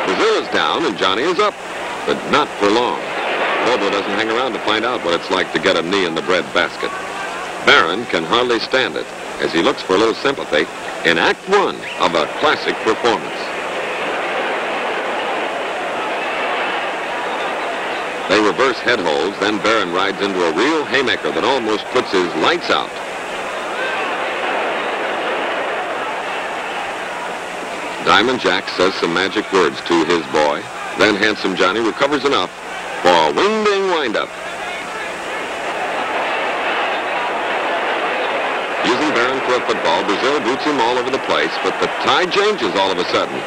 Brazil is down and Johnny is up, but not for long. Bobo doesn't hang around to find out what it's like to get a knee in the bread basket. Barend can hardly stand it as he looks for a little sympathy in Act One of a classic performance. They reverse head holds, then Barend rides into a real haymaker that almost puts his lights out. Diamond Jack says some magic words to his boy. Then Handsome Johnny recovers enough for a winding windup. Using Barend for a football, Brazil boots him all over the place, but the tide changes all of a sudden.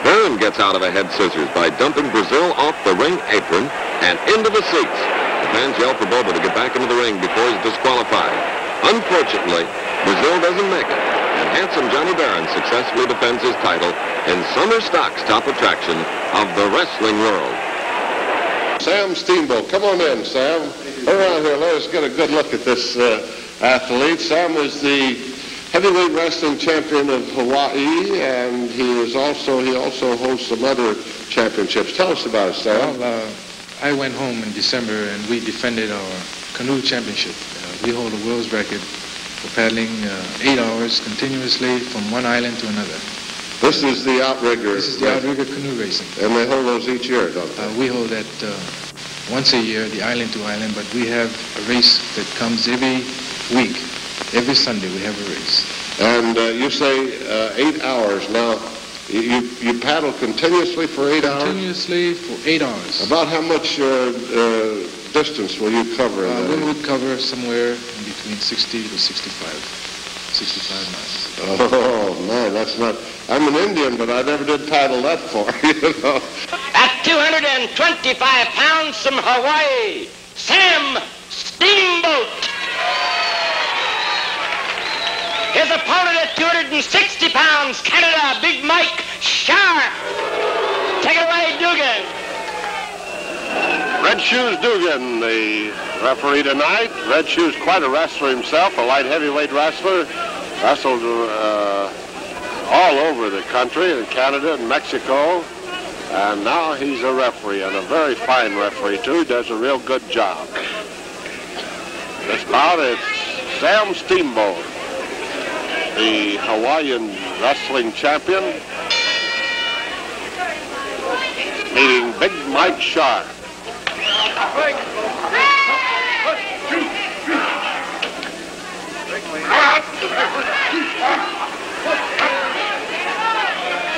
Barend gets out of a head scissors by dumping Brazil off the ring apron and into the seats. The fans yell for Bobo to get back into the ring before he's disqualified. Unfortunately, Brazil doesn't make it, and handsome Johnny Barend successfully defends his title in summer stock's top attraction of the wrestling world. Sam Steamboat, come on in, Sam. Come around here. Let us get a good look at this uh, athlete. Sam is the heavyweight wrestling champion of Hawaii, and he is also he also hosts some other championships. Tell us about it, Sam. Well, uh, I went home in December and we defended our canoe championship. Uh, we hold a world's record for paddling uh, eight hours continuously from one island to another. This is the outrigger. This is the outrigger canoe racing. And they hold those each year, don't they? Uh, we hold that uh, once a year, the island to island, but we have a race that comes every week. Every Sunday we have a race. And uh, you say uh, eight hours. Now, you, you, you paddle continuously for eight hours? Continuously for eight hours. About how much uh, uh, distance will you cover in Uh, we would cover somewhere in between 60 to 65, 65 miles. Oh, man, that's not... I'm an Indian, but I never did paddle that far, you know. At 225 pounds from Hawaii, Sam Steamboat. His opponent at 260 pounds, Canada, Big Mike Sharpe. Take it away, Dugan. Red Shoes Dugan, the referee tonight. Red Shoes, quite a wrestler himself, a light heavyweight wrestler. Wrestled uh, all over the country, in Canada and Mexico. And now he's a referee, and a very fine referee, too. He does a real good job. This bout, it's Sam Steamboat, the Hawaiian wrestling champion, meeting Big Mike Sharpe.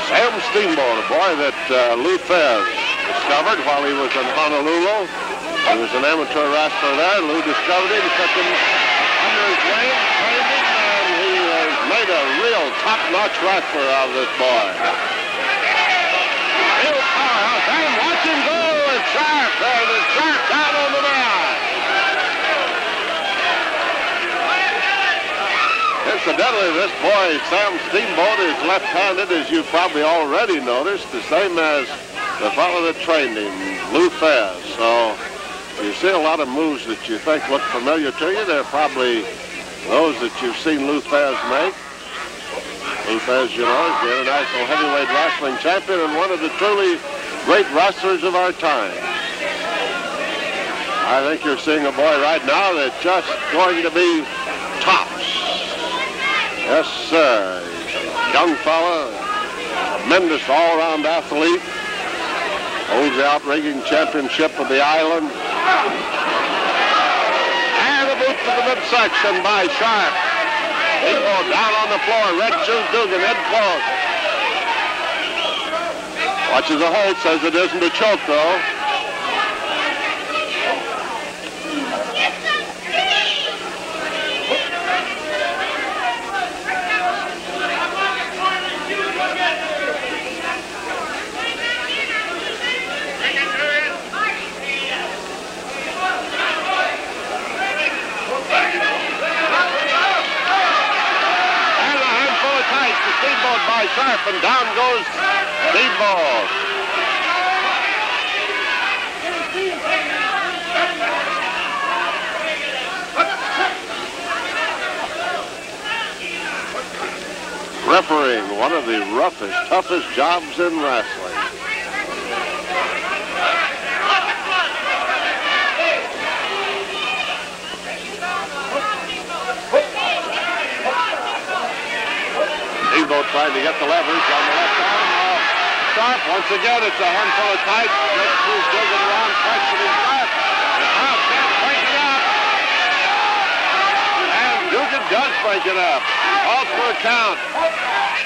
Sam Steamboat, a boy that uh, Lou Thesz discovered while he was in Honolulu. He was an amateur wrestler there. Lou discovered him, took him under his wing, trained him, and he has made a real top-notch wrestler out of this boy. Real powerhouse. And watch him go with Sharpe. There's a Sharpe down on the mat. Incidentally, this boy, Sam Steamboat, is left-handed, as you probably already noticed, the same as the fellow that trained him, Lou Thesz. So you see a lot of moves that you think look familiar to you. They're probably those that you've seen Lou Thesz make. Lou Thesz, you know, is the international heavyweight wrestling champion and one of the truly great wrestlers of our time. I think you're seeing a boy right now that's just going to be tops. Yes, sir. Young fella, tremendous all-around athlete. Holds the outrigging championship of the island. And a boot to the midsection by Sharpe. Eagle down on the floor. Red shoes Dugan, head close. Watches the hold, says it isn't a choke, though. And a handful of tights to Steamboat by Sharpe, and down goes Steamboat. Refereeing, one of the roughest, toughest jobs in wrestling. Steamboat trying to get the leverage on the left arm. Sharpe, once again, it's a handful of tight. Red Shoes digging around, questioning Sharpe. The crowd can't break it up. And Dugan does break it up. Calls for a count.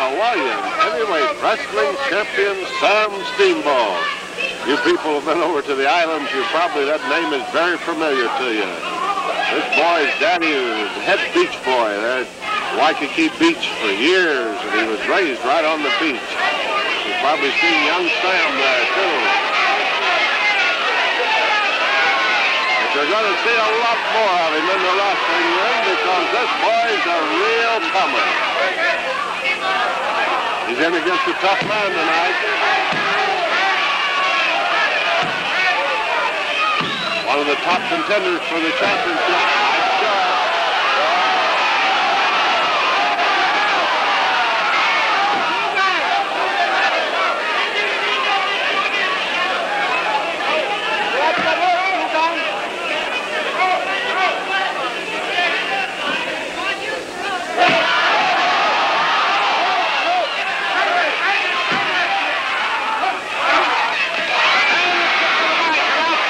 Hawaiian heavyweight wrestling champion Sam Steamboat. You people have been over to the islands, you probably, that name is very familiar to you. This boy's daddy was head beach boy there at Waikiki Beach for years, and he was raised right on the beach. You've probably seen young Sam there, too. But you're going to see a lot more of him in the wrestling ring because this boy's a real comer. He's in against a tough man tonight. One of the top contenders for the championship. Mike Sharpe.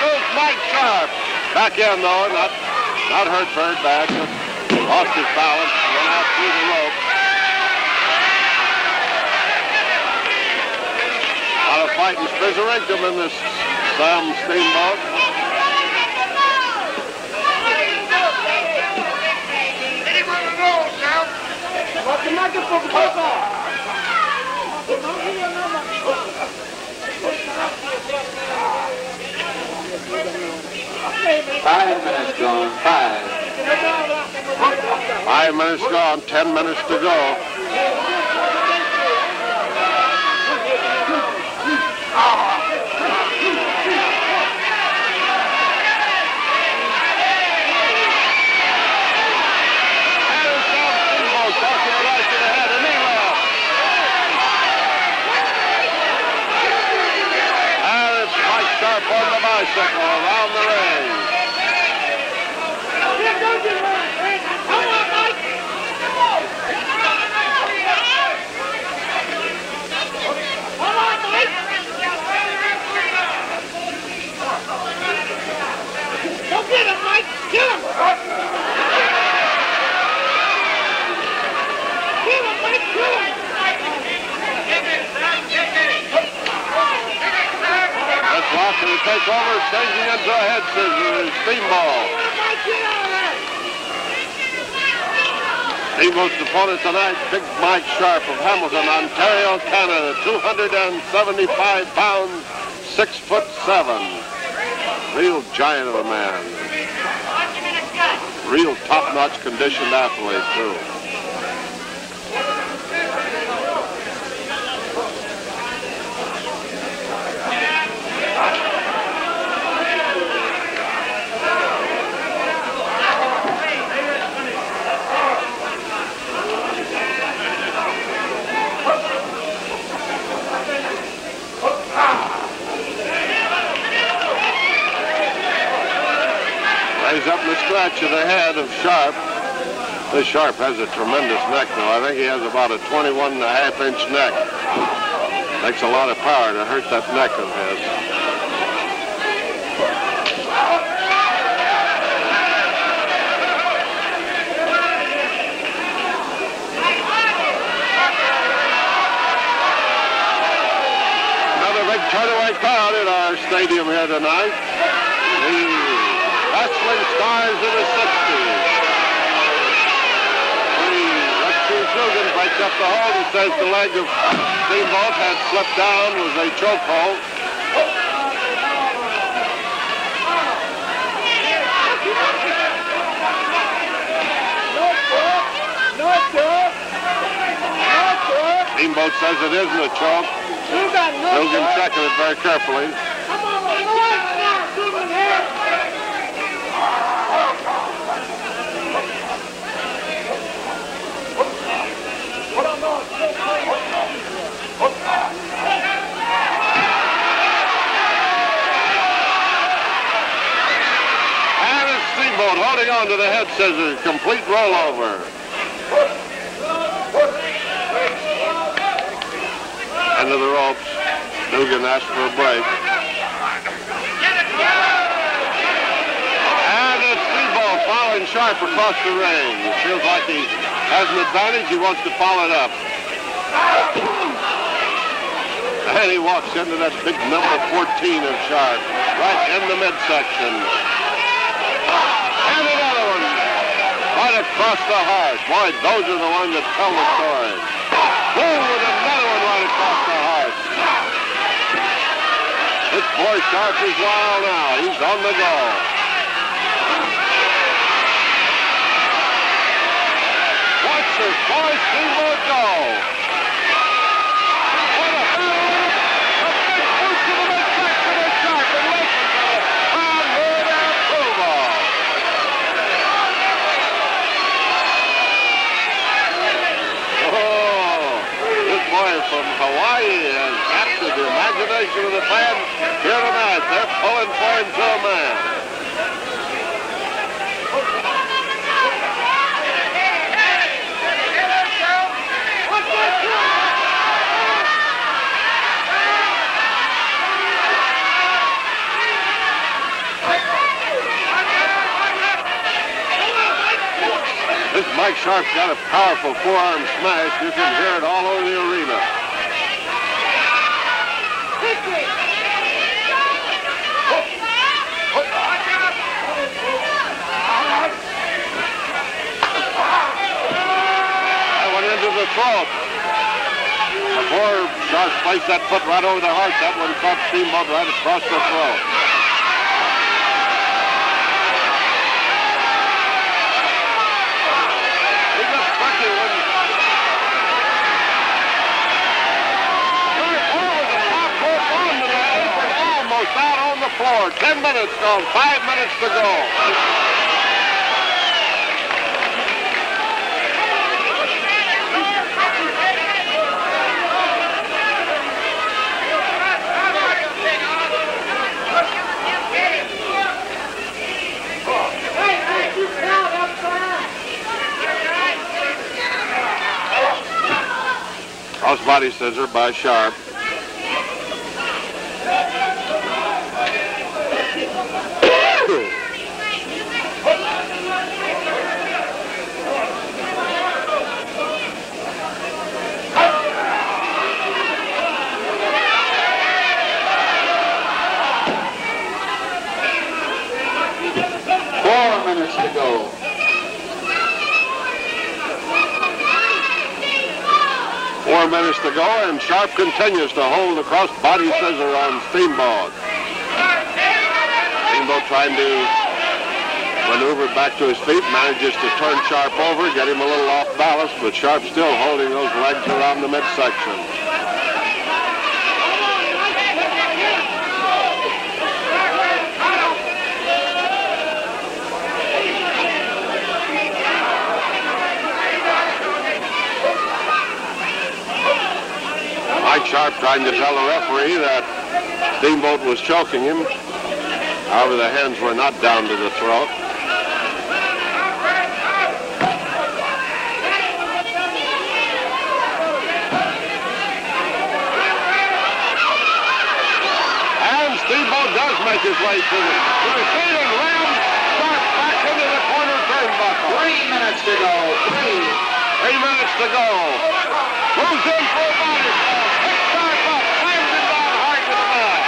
Goes Mike Sharpe. Back in though, not not hurt very back. Lost his balance, went out through the rope. A of fighting spizzerinctum in this Sam Steamboat. Five minutes gone. Five. Five minutes gone, ten minutes to go. And it's Mike Sharpe bicycle around the ring. Get him, Mike! Kill him! Kill him, Mike! Kill him! Let's watch him take over, changing into a head scissors, steamboat. Steamboat's opponent tonight, Big Mike Sharpe of Hamilton, Ontario, Canada, 275 pounds, six foot seven. Real giant of a man. Real top-notch conditioned athlete, too. Lays up the scratch of the head of Sharpe. This Sharpe has a tremendous neck, though. I think he has about a 21 and a half inch neck. Takes a lot of power to hurt that neck of his. Turnaaway crowd at our stadium here tonight. Wrestling stars of the 60s. The Rex Logan breaks up the hold and says the leg of Steamboat had slipped down, was a chokehold. Steamboat says it isn't a choke. Logan checking it very carefully. And holding on to the head scissors, complete rollover. Of the ropes. Dugan asked for a break. And it's Steamboat following Sharpe across the ring. He feels like he has an advantage. He wants to follow it up. And he walks into that big number 14 of Sharpe, right in the midsection. And another one, right across the heart. Boy, those are the ones that tell the story. Boom, with another one right across the heart. This boy Sharpe is wild now. He's on the go. Watch this boy Steamboat go. What a move! A big boost to the midsection of Sharpe and listen to the crowd roar their approval. Oh, this boy from Hawaii has captured the imagination of the fans here tonight. They're pulling for him to a man. This Mike Sharpe's got a powerful forearm smash. You can hear it all over the arena. That went into the throat. Before Sharpe placed that foot right over the heart, that one caught Steamboat right across the throat. He got lucky Almost out on the floor. Ten minutes gone. Five minutes to go. Crossbody scissor by Sharpe. Four minutes to go. Four minutes to go, and Sharpe continues to hold the cross-body scissor on Steamboat. Steamboat trying to maneuver back to his feet, manages to turn Sharpe over, get him a little off balance, but Sharpe still holding those legs around the midsection. Mike Sharpe trying to tell the referee that Steamboat was choking him. However, the hands were not down to the throat. And Steamboat does make his way to the, to the feet and rams Sharpe back into the corner turnbuckle. Three minutes to go. Three. Three minutes to go. Moves in for a body slam. Picks Sharpe up. Slams him down hard to the mat.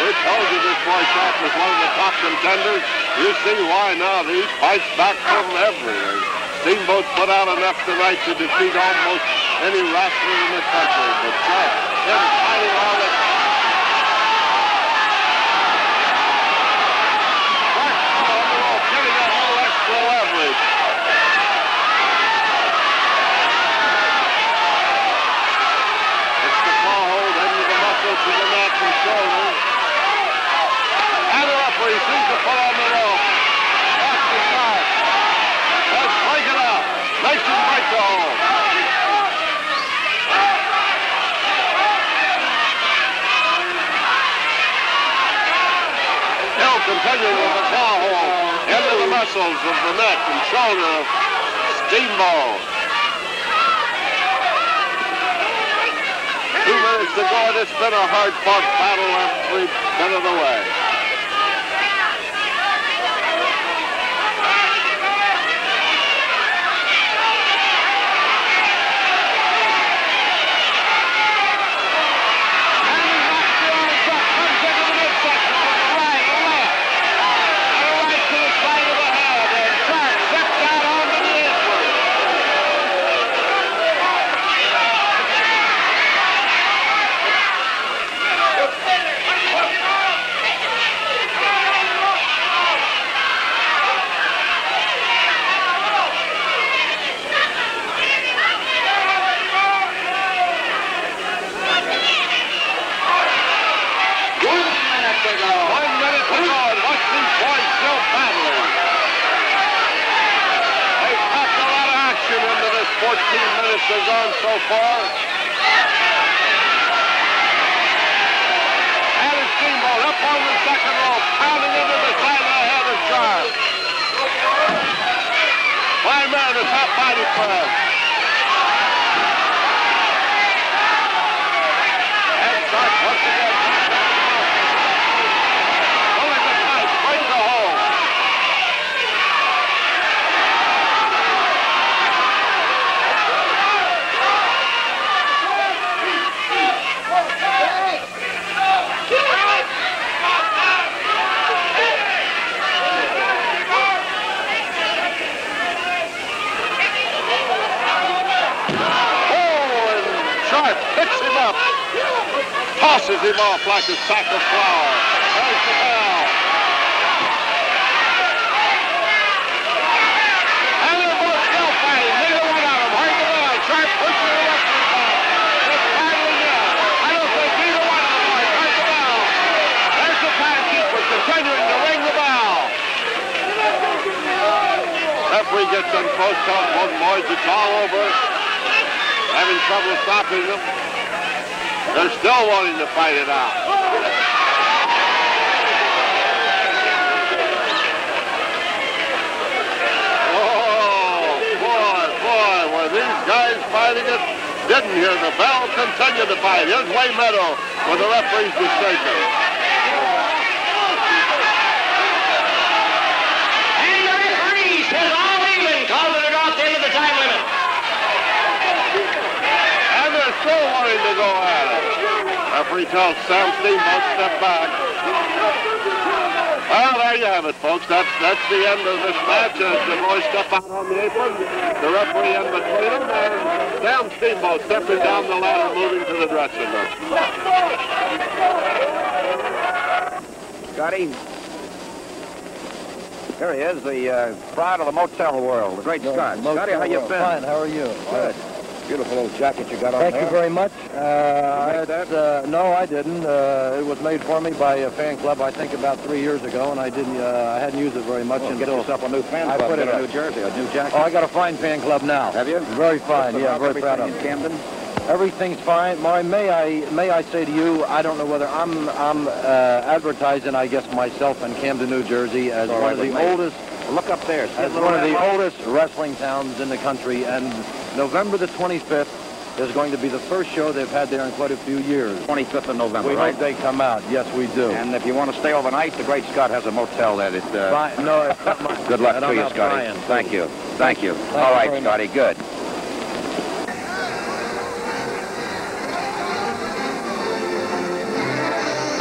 We told you this boy Sharpe was one of the top contenders. You see why now. He fights back from everything. Steamboat put out enough tonight to defeat almost any wrestler in the country. But Sharpe is fighting all the getting a little extra leverage. It's the claw hold into the muscle to the neck and shoulder. And the referee seems to pull on the rope. Off the side. Let's break it up. Makes him break the hold. Continuing with the claw hold into the muscles of the neck and shoulder of Steamboat. Two minutes to go, and it's been a hard-fought battle every bit of the way. Of flour. There's the bell. Of them heard the in. I don't think heard the bell. There's the continuing to ring the bell. Referee gets them close up. Both boys, it's all over having trouble stopping them. They're still wanting to fight it out. Oh, boy, boy, were these guys fighting it? Didn't hear the bell, continued to fight. Here's Way Meadow with the referee's decision. And the referee says all even, calling it off the end of the time limit. And they're still wanting to go at it. Referee tells Sam Steamboat step back. Well, there you have it, folks. That's that's the end of this match as the boys step out on the apron. The referee in between them, and Sam Steamboat stepping down the ladder, moving to the dressing room. Scotty. Here he is, the uh, pride of the motel world, the great Scott. Scotty, how you been? Fine. How are you? Good. Beautiful little jacket you got on Thank there. you very much. Uh, it's, uh, no, I didn't. Uh, it was made for me by a fan club, I think, about three years ago, and I didn't. Uh, I hadn't used it very much Well, until get yourself a new fan I club. put it a new jersey, a new jacket. Oh, I got a fine fan club now. Have you? Very fine. Yeah, very proud of it. in Camden? Everything's fine. Maury, may I may I say to you, I don't know whether I'm I'm uh, advertising, I guess myself in Camden, New Jersey, as All one of the oldest. Look up there. As one of the oldest wrestling towns in the country, and November the 25th is going to be the first show they've had there in quite a few years. 25th of November, We right? hope they come out. Yes, we do. And if you want to stay overnight, the great Scott has a motel there. That, uh, Fine. No, it's not my- Good luck to you, Scotty. Thank you. Thank you. Thank All you right. Scotty, good.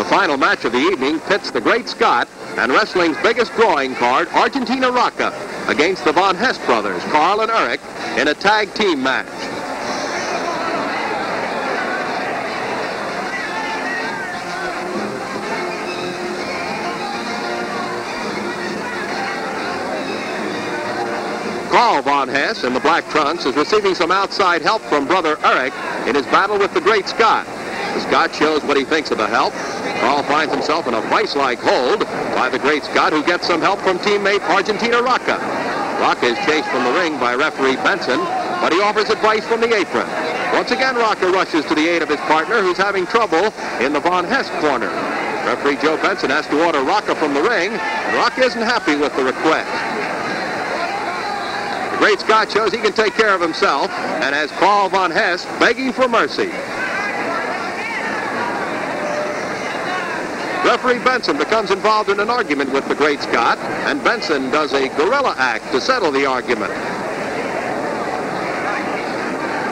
Final match of the evening pits the Great Scott and wrestling's biggest drawing card, Argentina Rocca, against the Von Hess brothers, Karl and Eric, in a tag team match. Karl Von Hess in the black trunks is receiving some outside help from brother Eric in his battle with the Great Scott. The Scott shows what he thinks of the help. Karl finds himself in a vice-like hold by the Great Scott, who gets some help from teammate Argentina Rocca. Rocca is chased from the ring by referee Benson, but he offers advice from the apron. Once again, Rocca rushes to the aid of his partner, who's having trouble in the Von Hess corner. Referee Joe Benson has to order Rocca from the ring, and Rocca isn't happy with the request. The Great Scott shows he can take care of himself and has Karl Von Hess begging for mercy. Referee Benson becomes involved in an argument with the Great Scott, and Benson does a guerrilla act to settle the argument.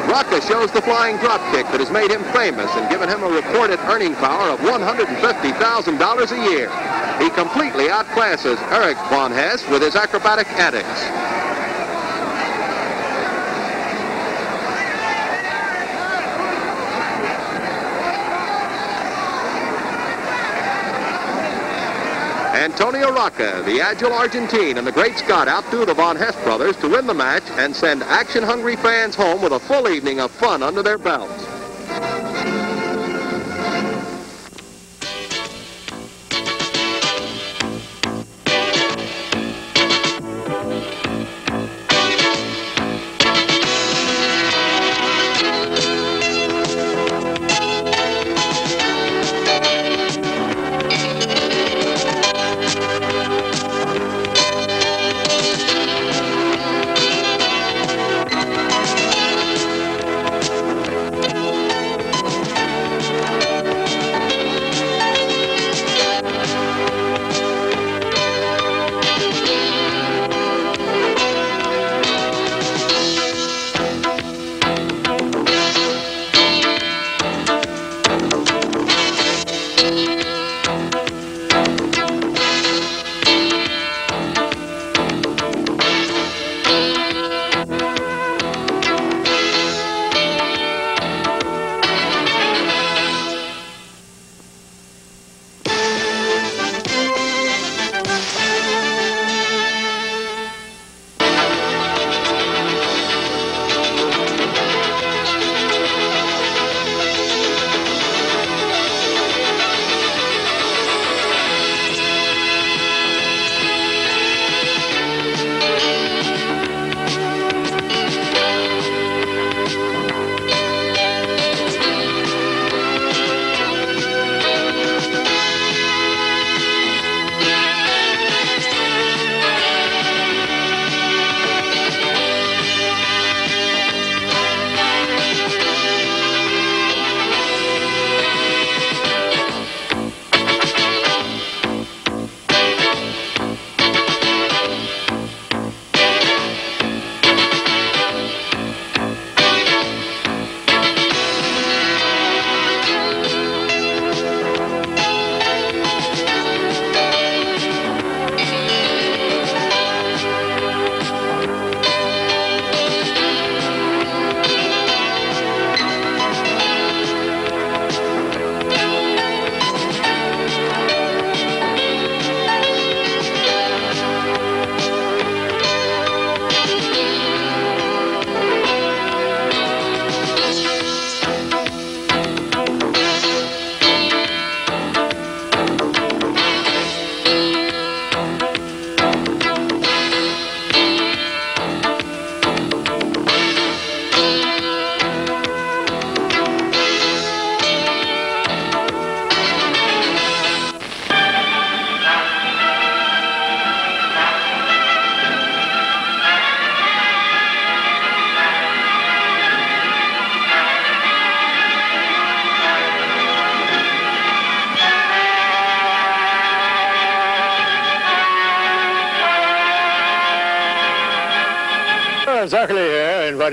Rocca shows the flying drop kick that has made him famous and given him a reported earning power of $150,000 a year. He completely outclasses Eric Von Hess with his acrobatic antics. Antonio Rocca, the agile Argentine, and the great Scott outdo the Von Hess brothers to win the match and send action-hungry fans home with a full evening of fun under their belts.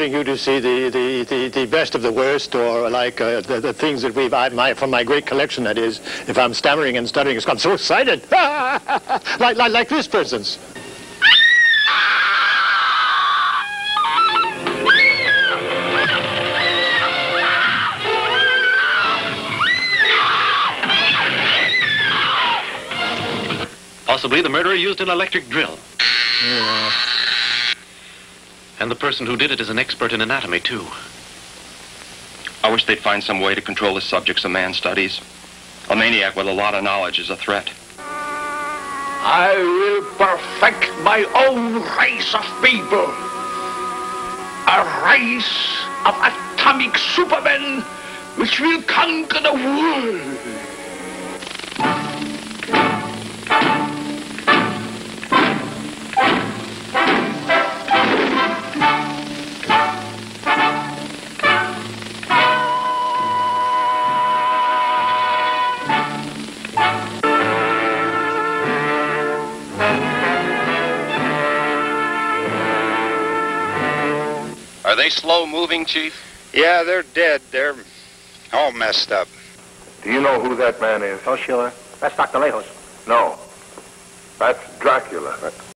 Inviting you to see the, the, the, the best of the worst, or like uh, the, the things that we've, I, my, from my great collection, that is, if I'm stammering and stuttering, I'm so excited. like, like, like this, for instance. Possibly the murderer used an electric drill. Yeah. And the person who did it is an expert in anatomy, too. I wish they'd find some way to control the subjects a man studies. A maniac with a lot of knowledge is a threat. I will perfect my own race of people. A race of atomic supermen which will conquer the world. Slow Chief? Yeah, they're dead. They're all messed up. Do you know who that man is? Oh, Schiller. That's Dr. Lejos. No. That's Dracula.